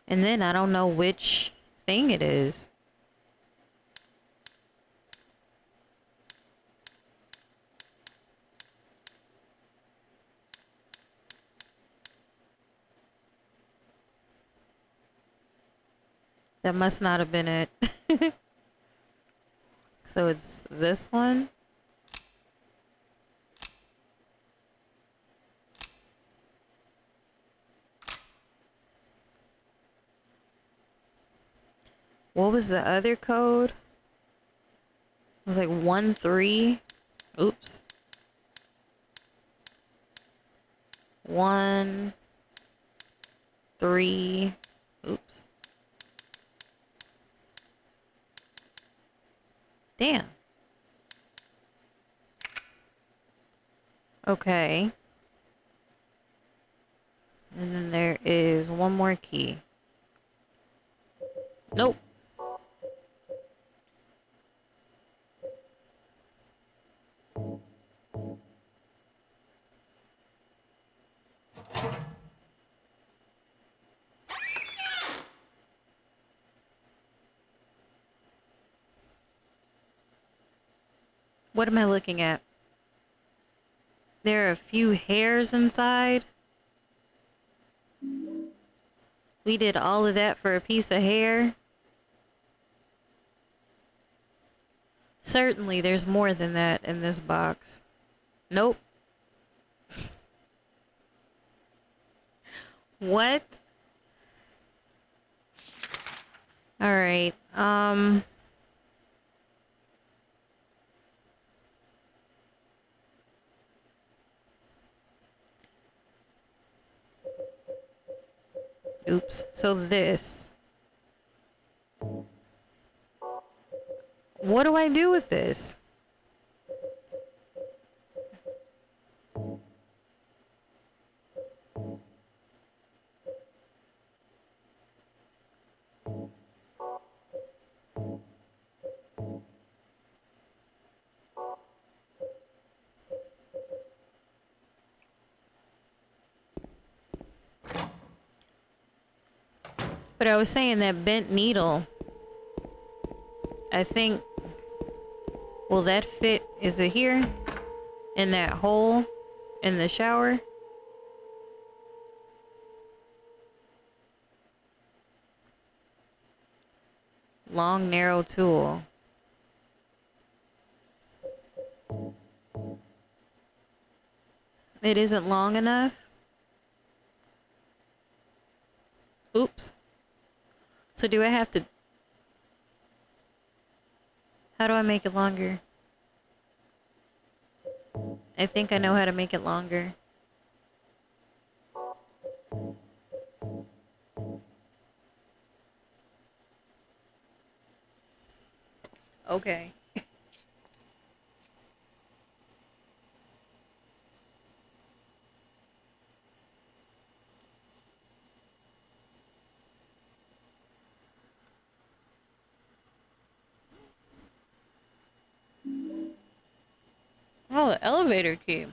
And then I don't know which thing it is. That must not have been it. so it's this one. What was the other code? It was like one three. Oops. One three. Oops. Damn. Okay. And then there is one more key. Nope. What am I looking at? There are a few hairs inside. We did all of that for a piece of hair. Certainly there's more than that in this box. Nope. What? Alright, um... Oops. So this. What do I do with this? But I was saying that bent needle. I think. Will that fit? Is it here? In that hole? In the shower? Long, narrow tool. It isn't long enough? Oops. So do I have to... How do I make it longer? I think I know how to make it longer. Okay. Oh, the elevator key.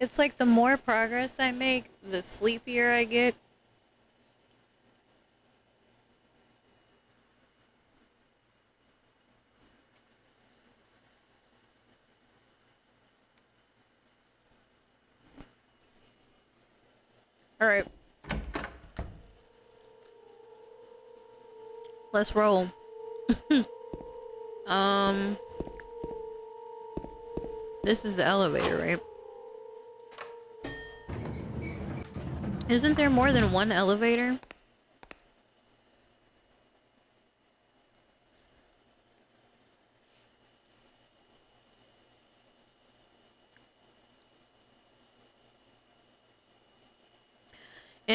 It's like the more progress I make, the sleepier I get. All right. Let's roll. um This is the elevator, right? Isn't there more than one elevator?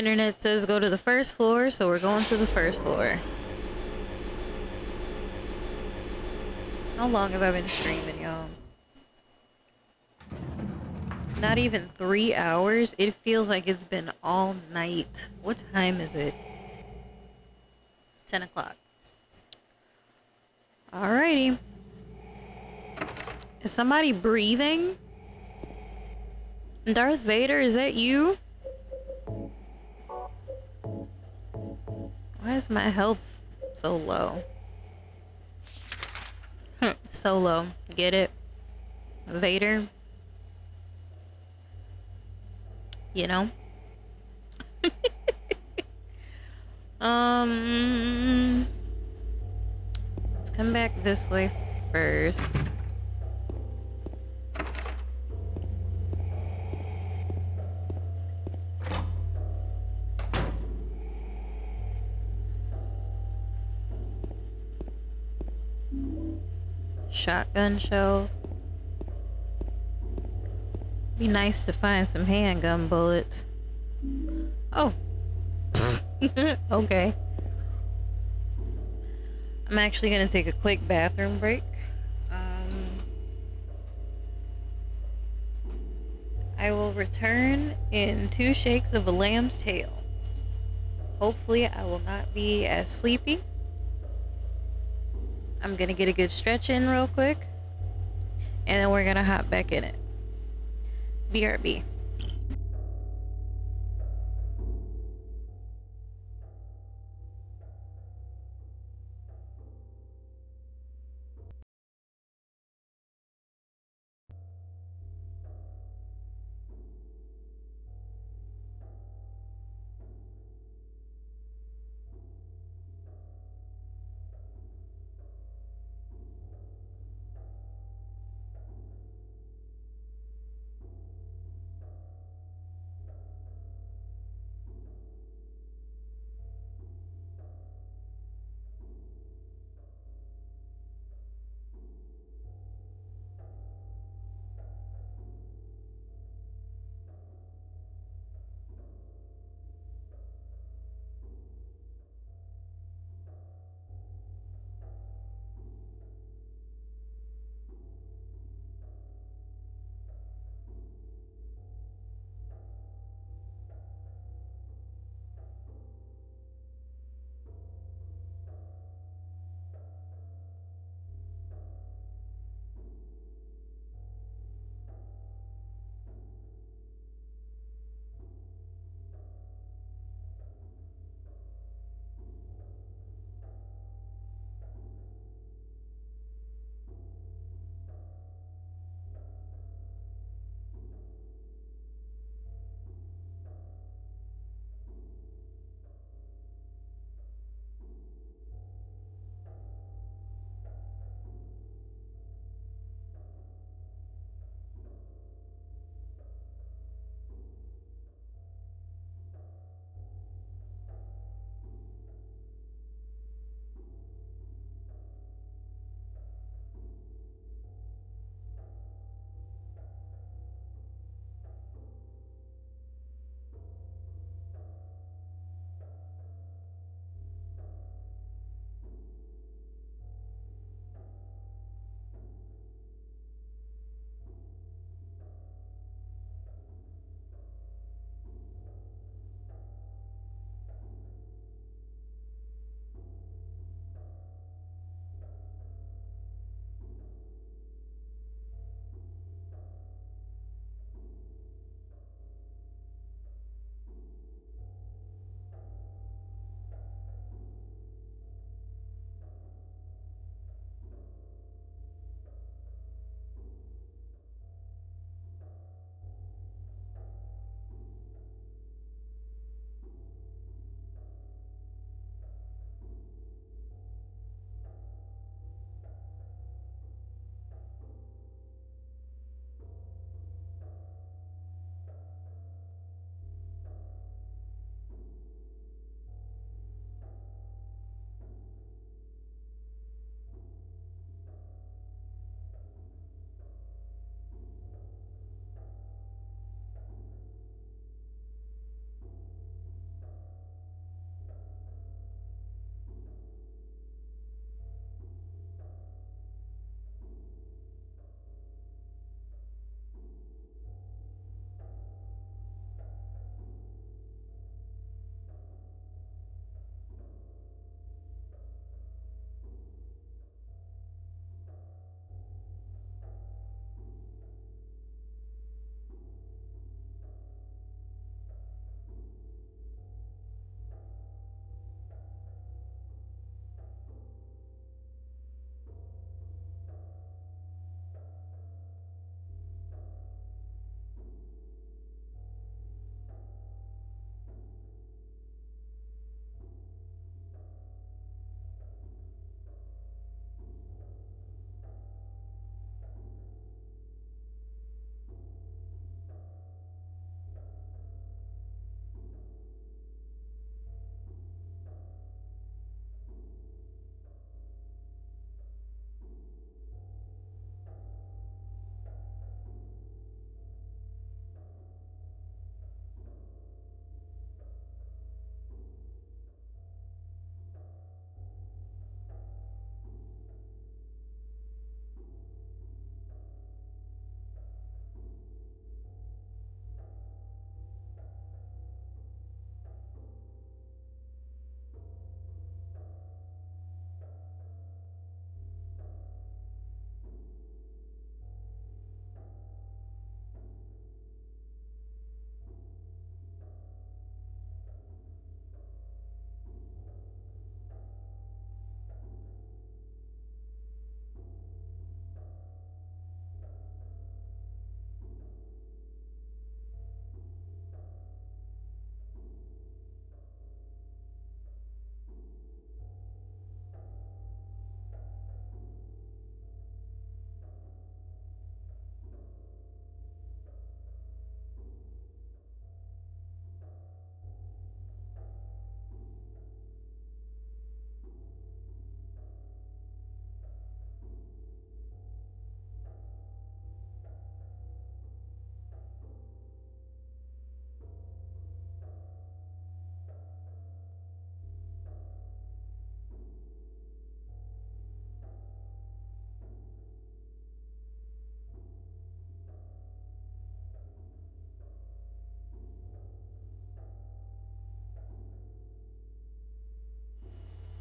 Internet says go to the first floor, so we're going to the first floor. How long have I been streaming, y'all? Not even three hours? It feels like it's been all night. What time is it? 10 o'clock. Alrighty. Is somebody breathing? Darth Vader, is that you? Why is my health so low? so low. Get it? Vader? You know? um... Let's come back this way first. Shotgun shells. Be nice to find some handgun bullets. Oh. okay. I'm actually gonna take a quick bathroom break. Um, I will return in two shakes of a lamb's tail. Hopefully I will not be as sleepy. I'm gonna get a good stretch in real quick. And then we're gonna hop back in it. BRB.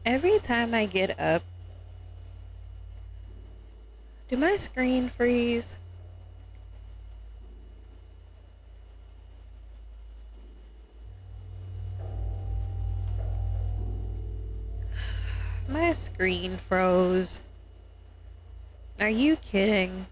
Every time I get up, do my screen freeze? My screen froze. Are you kidding?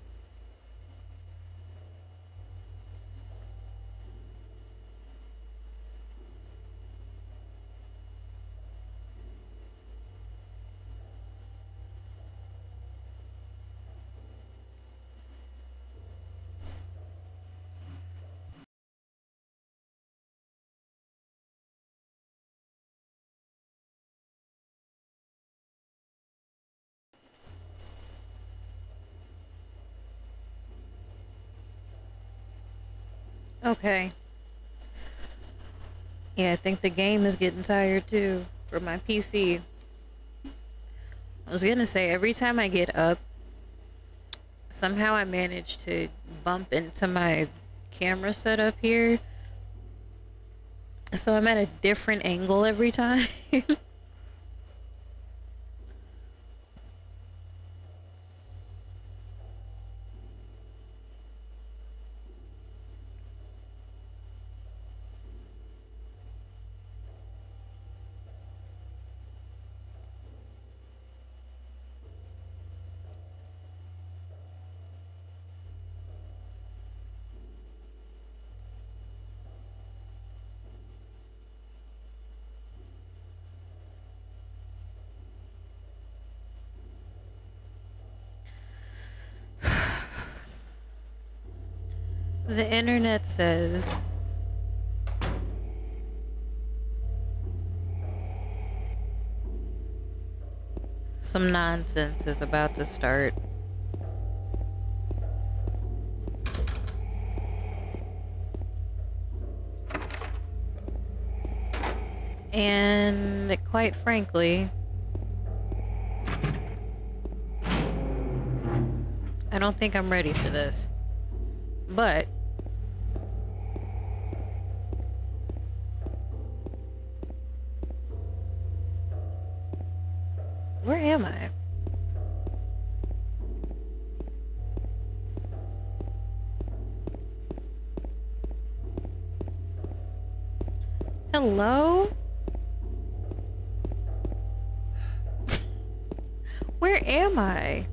Okay. Yeah, I think the game is getting tired too for my PC. I was gonna say, every time I get up, somehow I manage to bump into my camera setup here. So I'm at a different angle every time. The internet says some nonsense is about to start. And quite frankly, I don't think I'm ready for this. But Where am I?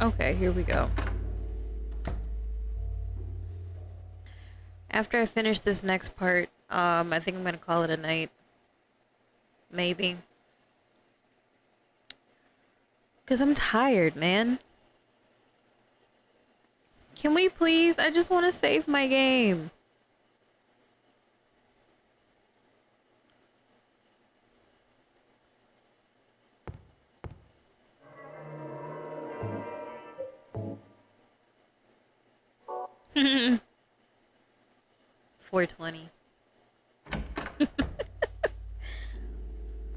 Okay, here we go. After I finish this next part, um, I think I'm gonna call it a night. Maybe. Because I'm tired, man. Can we please? I just want to save my game. Four twenty.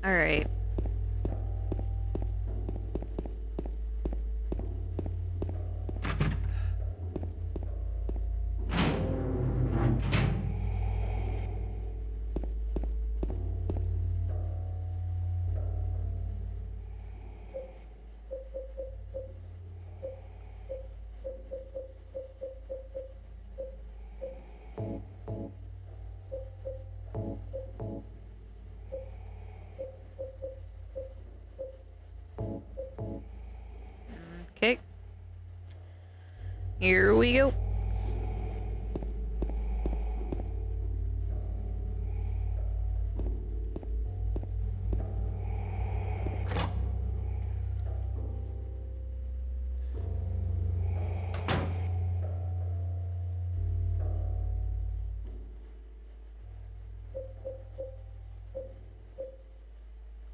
All right. Here we go.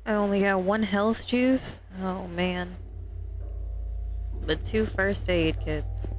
I only got one health juice? Oh man. But two first aid kits.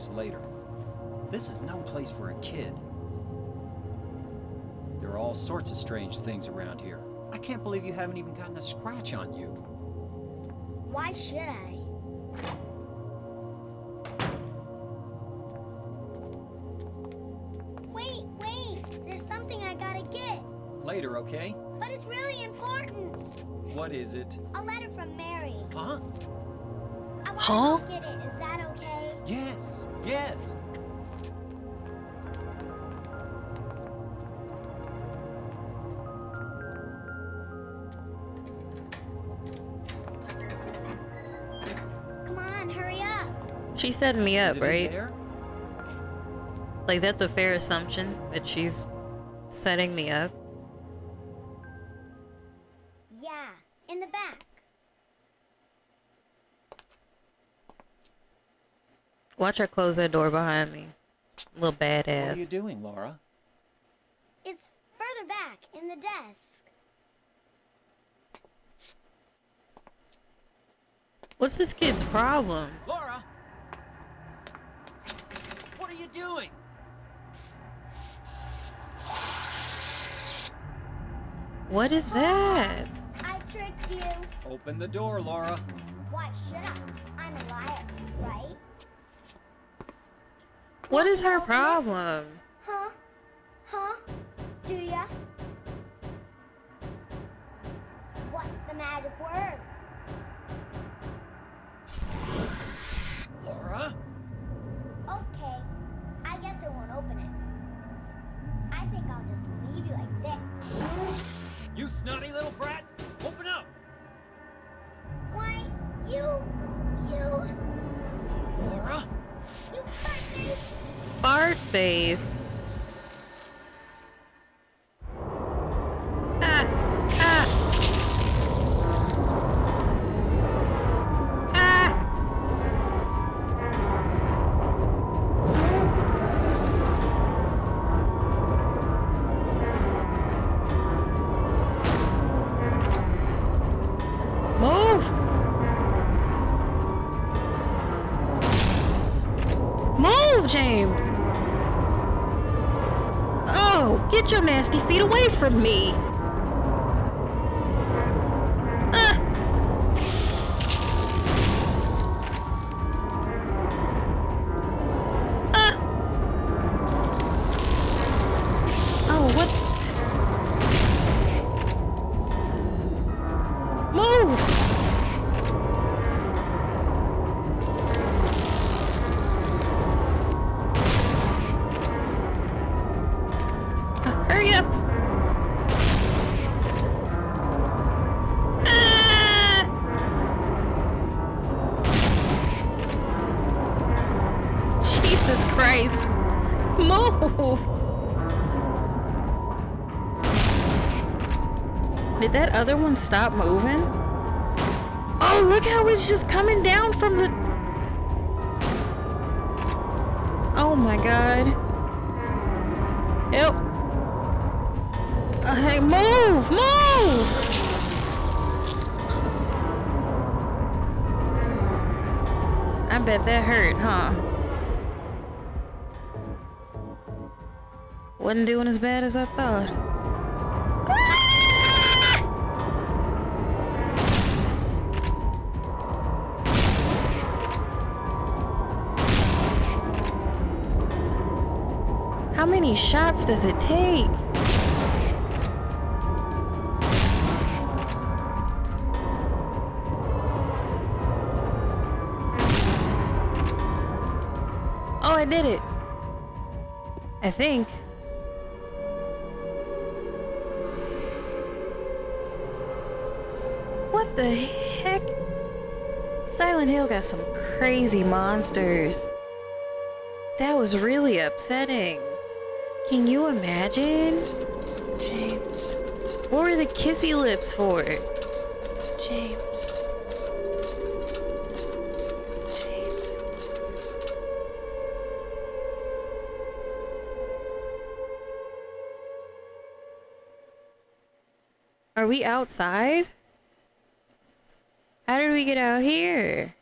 This later. This is no place for a kid. There are all sorts of strange things around here. I can't believe you haven't even gotten a scratch on you. Why should I? Wait, wait! There's something I gotta get. Later, okay? But it's really important. What is it? A letter from Mary. Huh? I wanna Huh? Yes, yes. Come on, hurry up. She set me up, Is it in right? there? Like that's a fair assumption that she's setting me up. Watch her close that door behind me. Little badass. What are you doing, Laura? It's further back in the desk. What's this kid's problem? Laura! What are you doing? What is that? I tricked you. Open the door, Laura. Why should I? I'm a liar, right? What is her problem? Huh? Huh? Do ya? What's the magic word? Laura? Okay, I guess I won't open it. I think I'll just leave you like this. You snotty little brat! Open up! Why, you, you, Fart face. Nasty feet away from me! Other one stop moving? Oh, look how it's just coming down from the. Oh my god. Help! Uh, hey, move! Move! I bet that hurt, huh? Wasn't doing as bad as I thought. Many shots does it take? Oh, I did it. I think. What the heck? Silent Hill got some crazy monsters. That was really upsetting. Can you imagine? James. What were the kissy lips for? James. James. Are we outside? How did we get out here?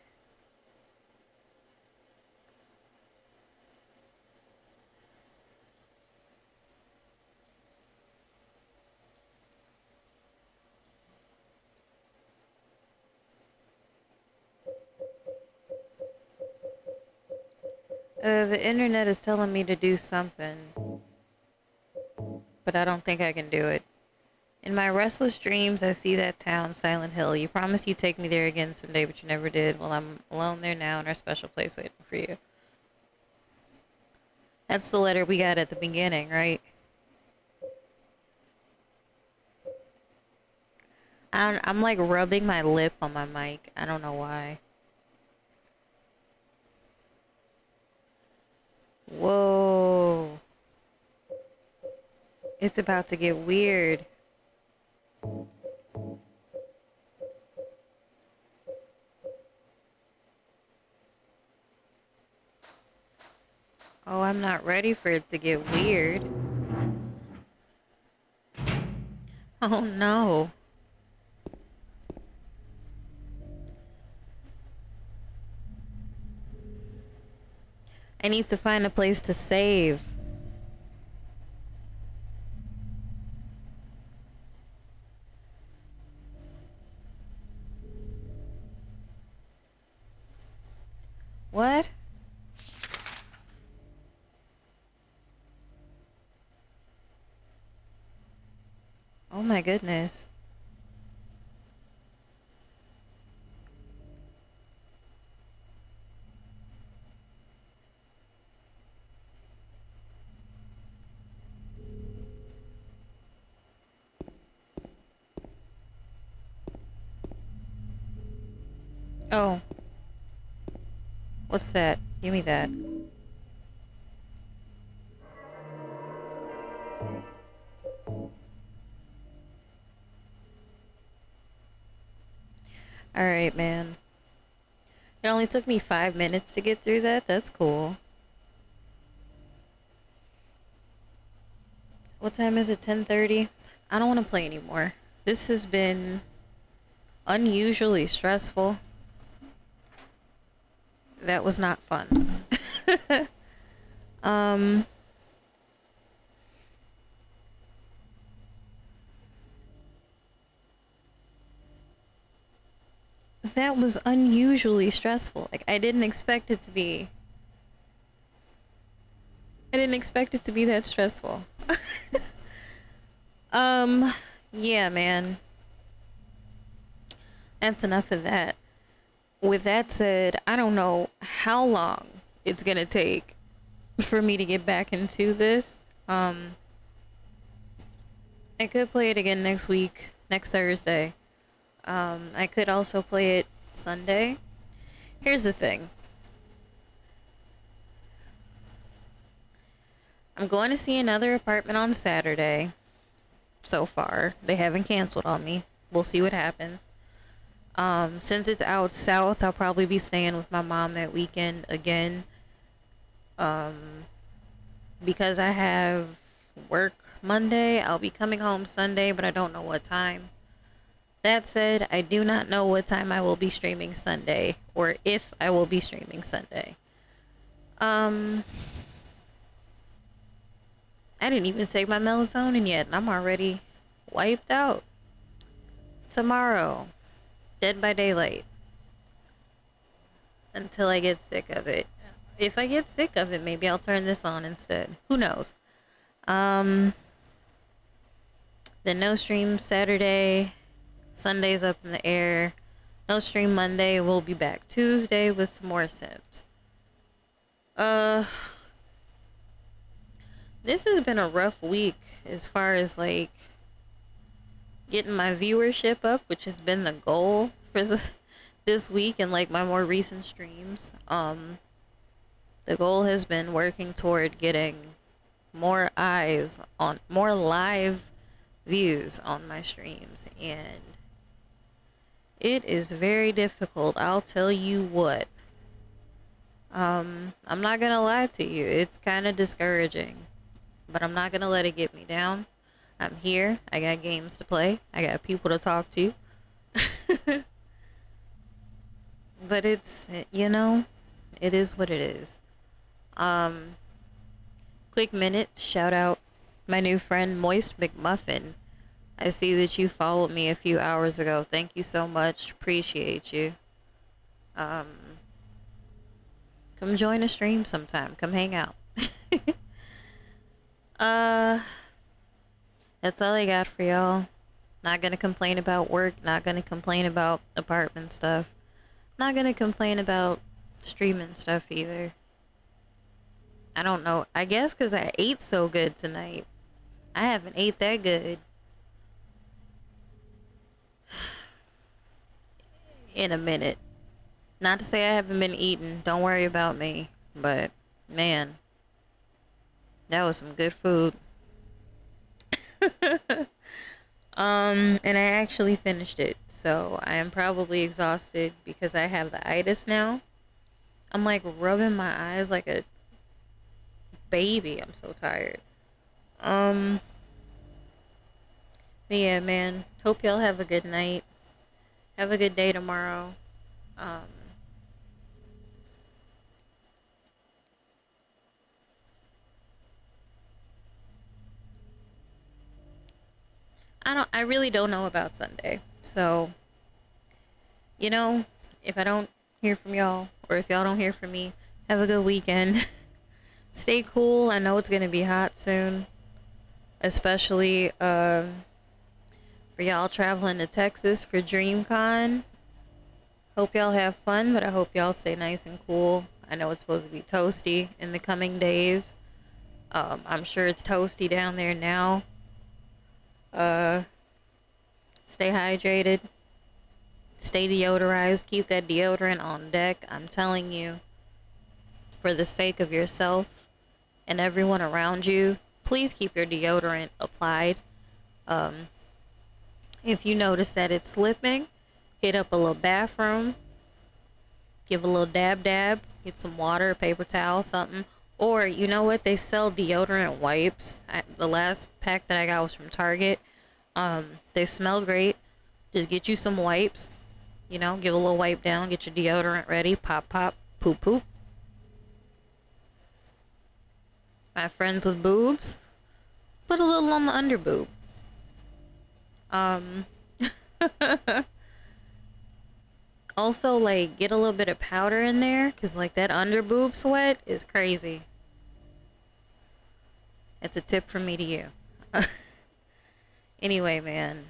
Uh, the internet is telling me to do something. But I don't think I can do it. In my restless dreams, I see that town, Silent Hill. You promised you'd take me there again someday, but you never did. Well, I'm alone there now in our special place waiting for you. That's the letter we got at the beginning, right? I'm, I'm like rubbing my lip on my mic. I don't know why. Whoa. It's about to get weird. Oh, I'm not ready for it to get weird. Oh no. I need to find a place to save. What? Oh my goodness. Oh. What's that? Give me that. Alright, man. It only took me five minutes to get through that. That's cool. What time is it? 10.30? I don't want to play anymore. This has been unusually stressful. That was not fun. um... that was unusually stressful. Like, I didn't expect it to be. I didn't expect it to be that stressful. um, yeah, man. That's enough of that. With that said, I don't know how long it's gonna take for me to get back into this. Um, I could play it again next week, next Thursday. Um, I could also play it Sunday. Here's the thing. I'm going to see another apartment on Saturday. So far, they haven't canceled on me. We'll see what happens. Um, since it's out south, I'll probably be staying with my mom that weekend again. Um, because I have work Monday, I'll be coming home Sunday, but I don't know what time. That said, I do not know what time I will be streaming Sunday or if I will be streaming Sunday. Um I didn't even take my melatonin yet and I'm already wiped out. Tomorrow, Dead by Daylight. Until I get sick of it. If I get sick of it, maybe I'll turn this on instead. Who knows? Um, then no stream Saturday, Sunday's up in the air. No stream Monday. We'll be back Tuesday with some more sims. Uh, this has been a rough week as far as like getting my viewership up, which has been the goal for the this week and like my more recent streams. Um, the goal has been working toward getting more eyes on more live views on my streams. And it is very difficult i'll tell you what. Um i'm not gonna lie to you it's kind of discouraging but i'm not gonna let it get me down i'm here. I got games to play. I got people to talk to. But it's you know it is what it is. Um quick minute shout out my new friend moist mcmuffin. I see that you followed me a few hours ago. Thank you so much. Appreciate you. Um come join a stream sometime. Come hang out. Uh that's all i got for y'all not gonna complain about work not gonna complain about apartment stuff not gonna complain about streaming stuff either. I don't know. I guess because I ate so good tonight. I haven't ate that good. In a minute. Not to say I haven't been eating. Don't worry about me. But, man. That was some good food. um, and I actually finished it. So I am probably exhausted because I have the itis now. I'm like rubbing my eyes like a baby. I'm so tired. Um. But yeah, man. Hope y'all have a good night. Have a good day tomorrow. Um. I don't I really don't know about Sunday. So you know, if I don't hear from y'all or if y'all don't hear from me, have a good weekend. Stay cool. I know it's going to be hot soon. Especially um for y'all traveling to Texas for DreamCon. Hope y'all have fun, but I hope y'all stay nice and cool. I know it's supposed to be toasty in the coming days. Um, I'm sure it's toasty down there now. Uh, stay hydrated. Stay deodorized. Keep that deodorant on deck. I'm telling you, for the sake of yourself and everyone around you, please keep your deodorant applied. Um, if you notice that it's slipping, hit up a little bathroom, give a little dab dab, get some water, paper towel, something. Or, you know what? They sell deodorant wipes. I, the last pack that I got was from Target. Um, they smell great. Just get you some wipes. You know, give a little wipe down, get your deodorant ready. Pop, pop, poop, poop. My friends with boobs, put a little on the under boob. Um, also, like, get a little bit of powder in there, because, like, that under boob sweat is crazy. It's a tip from me to you. anyway, man,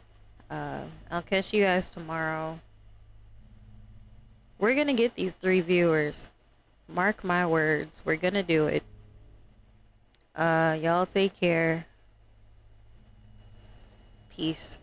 uh, I'll catch you guys tomorrow. We're gonna get these three viewers. Mark my words. We're gonna do it. Uh, y'all take care. Peace.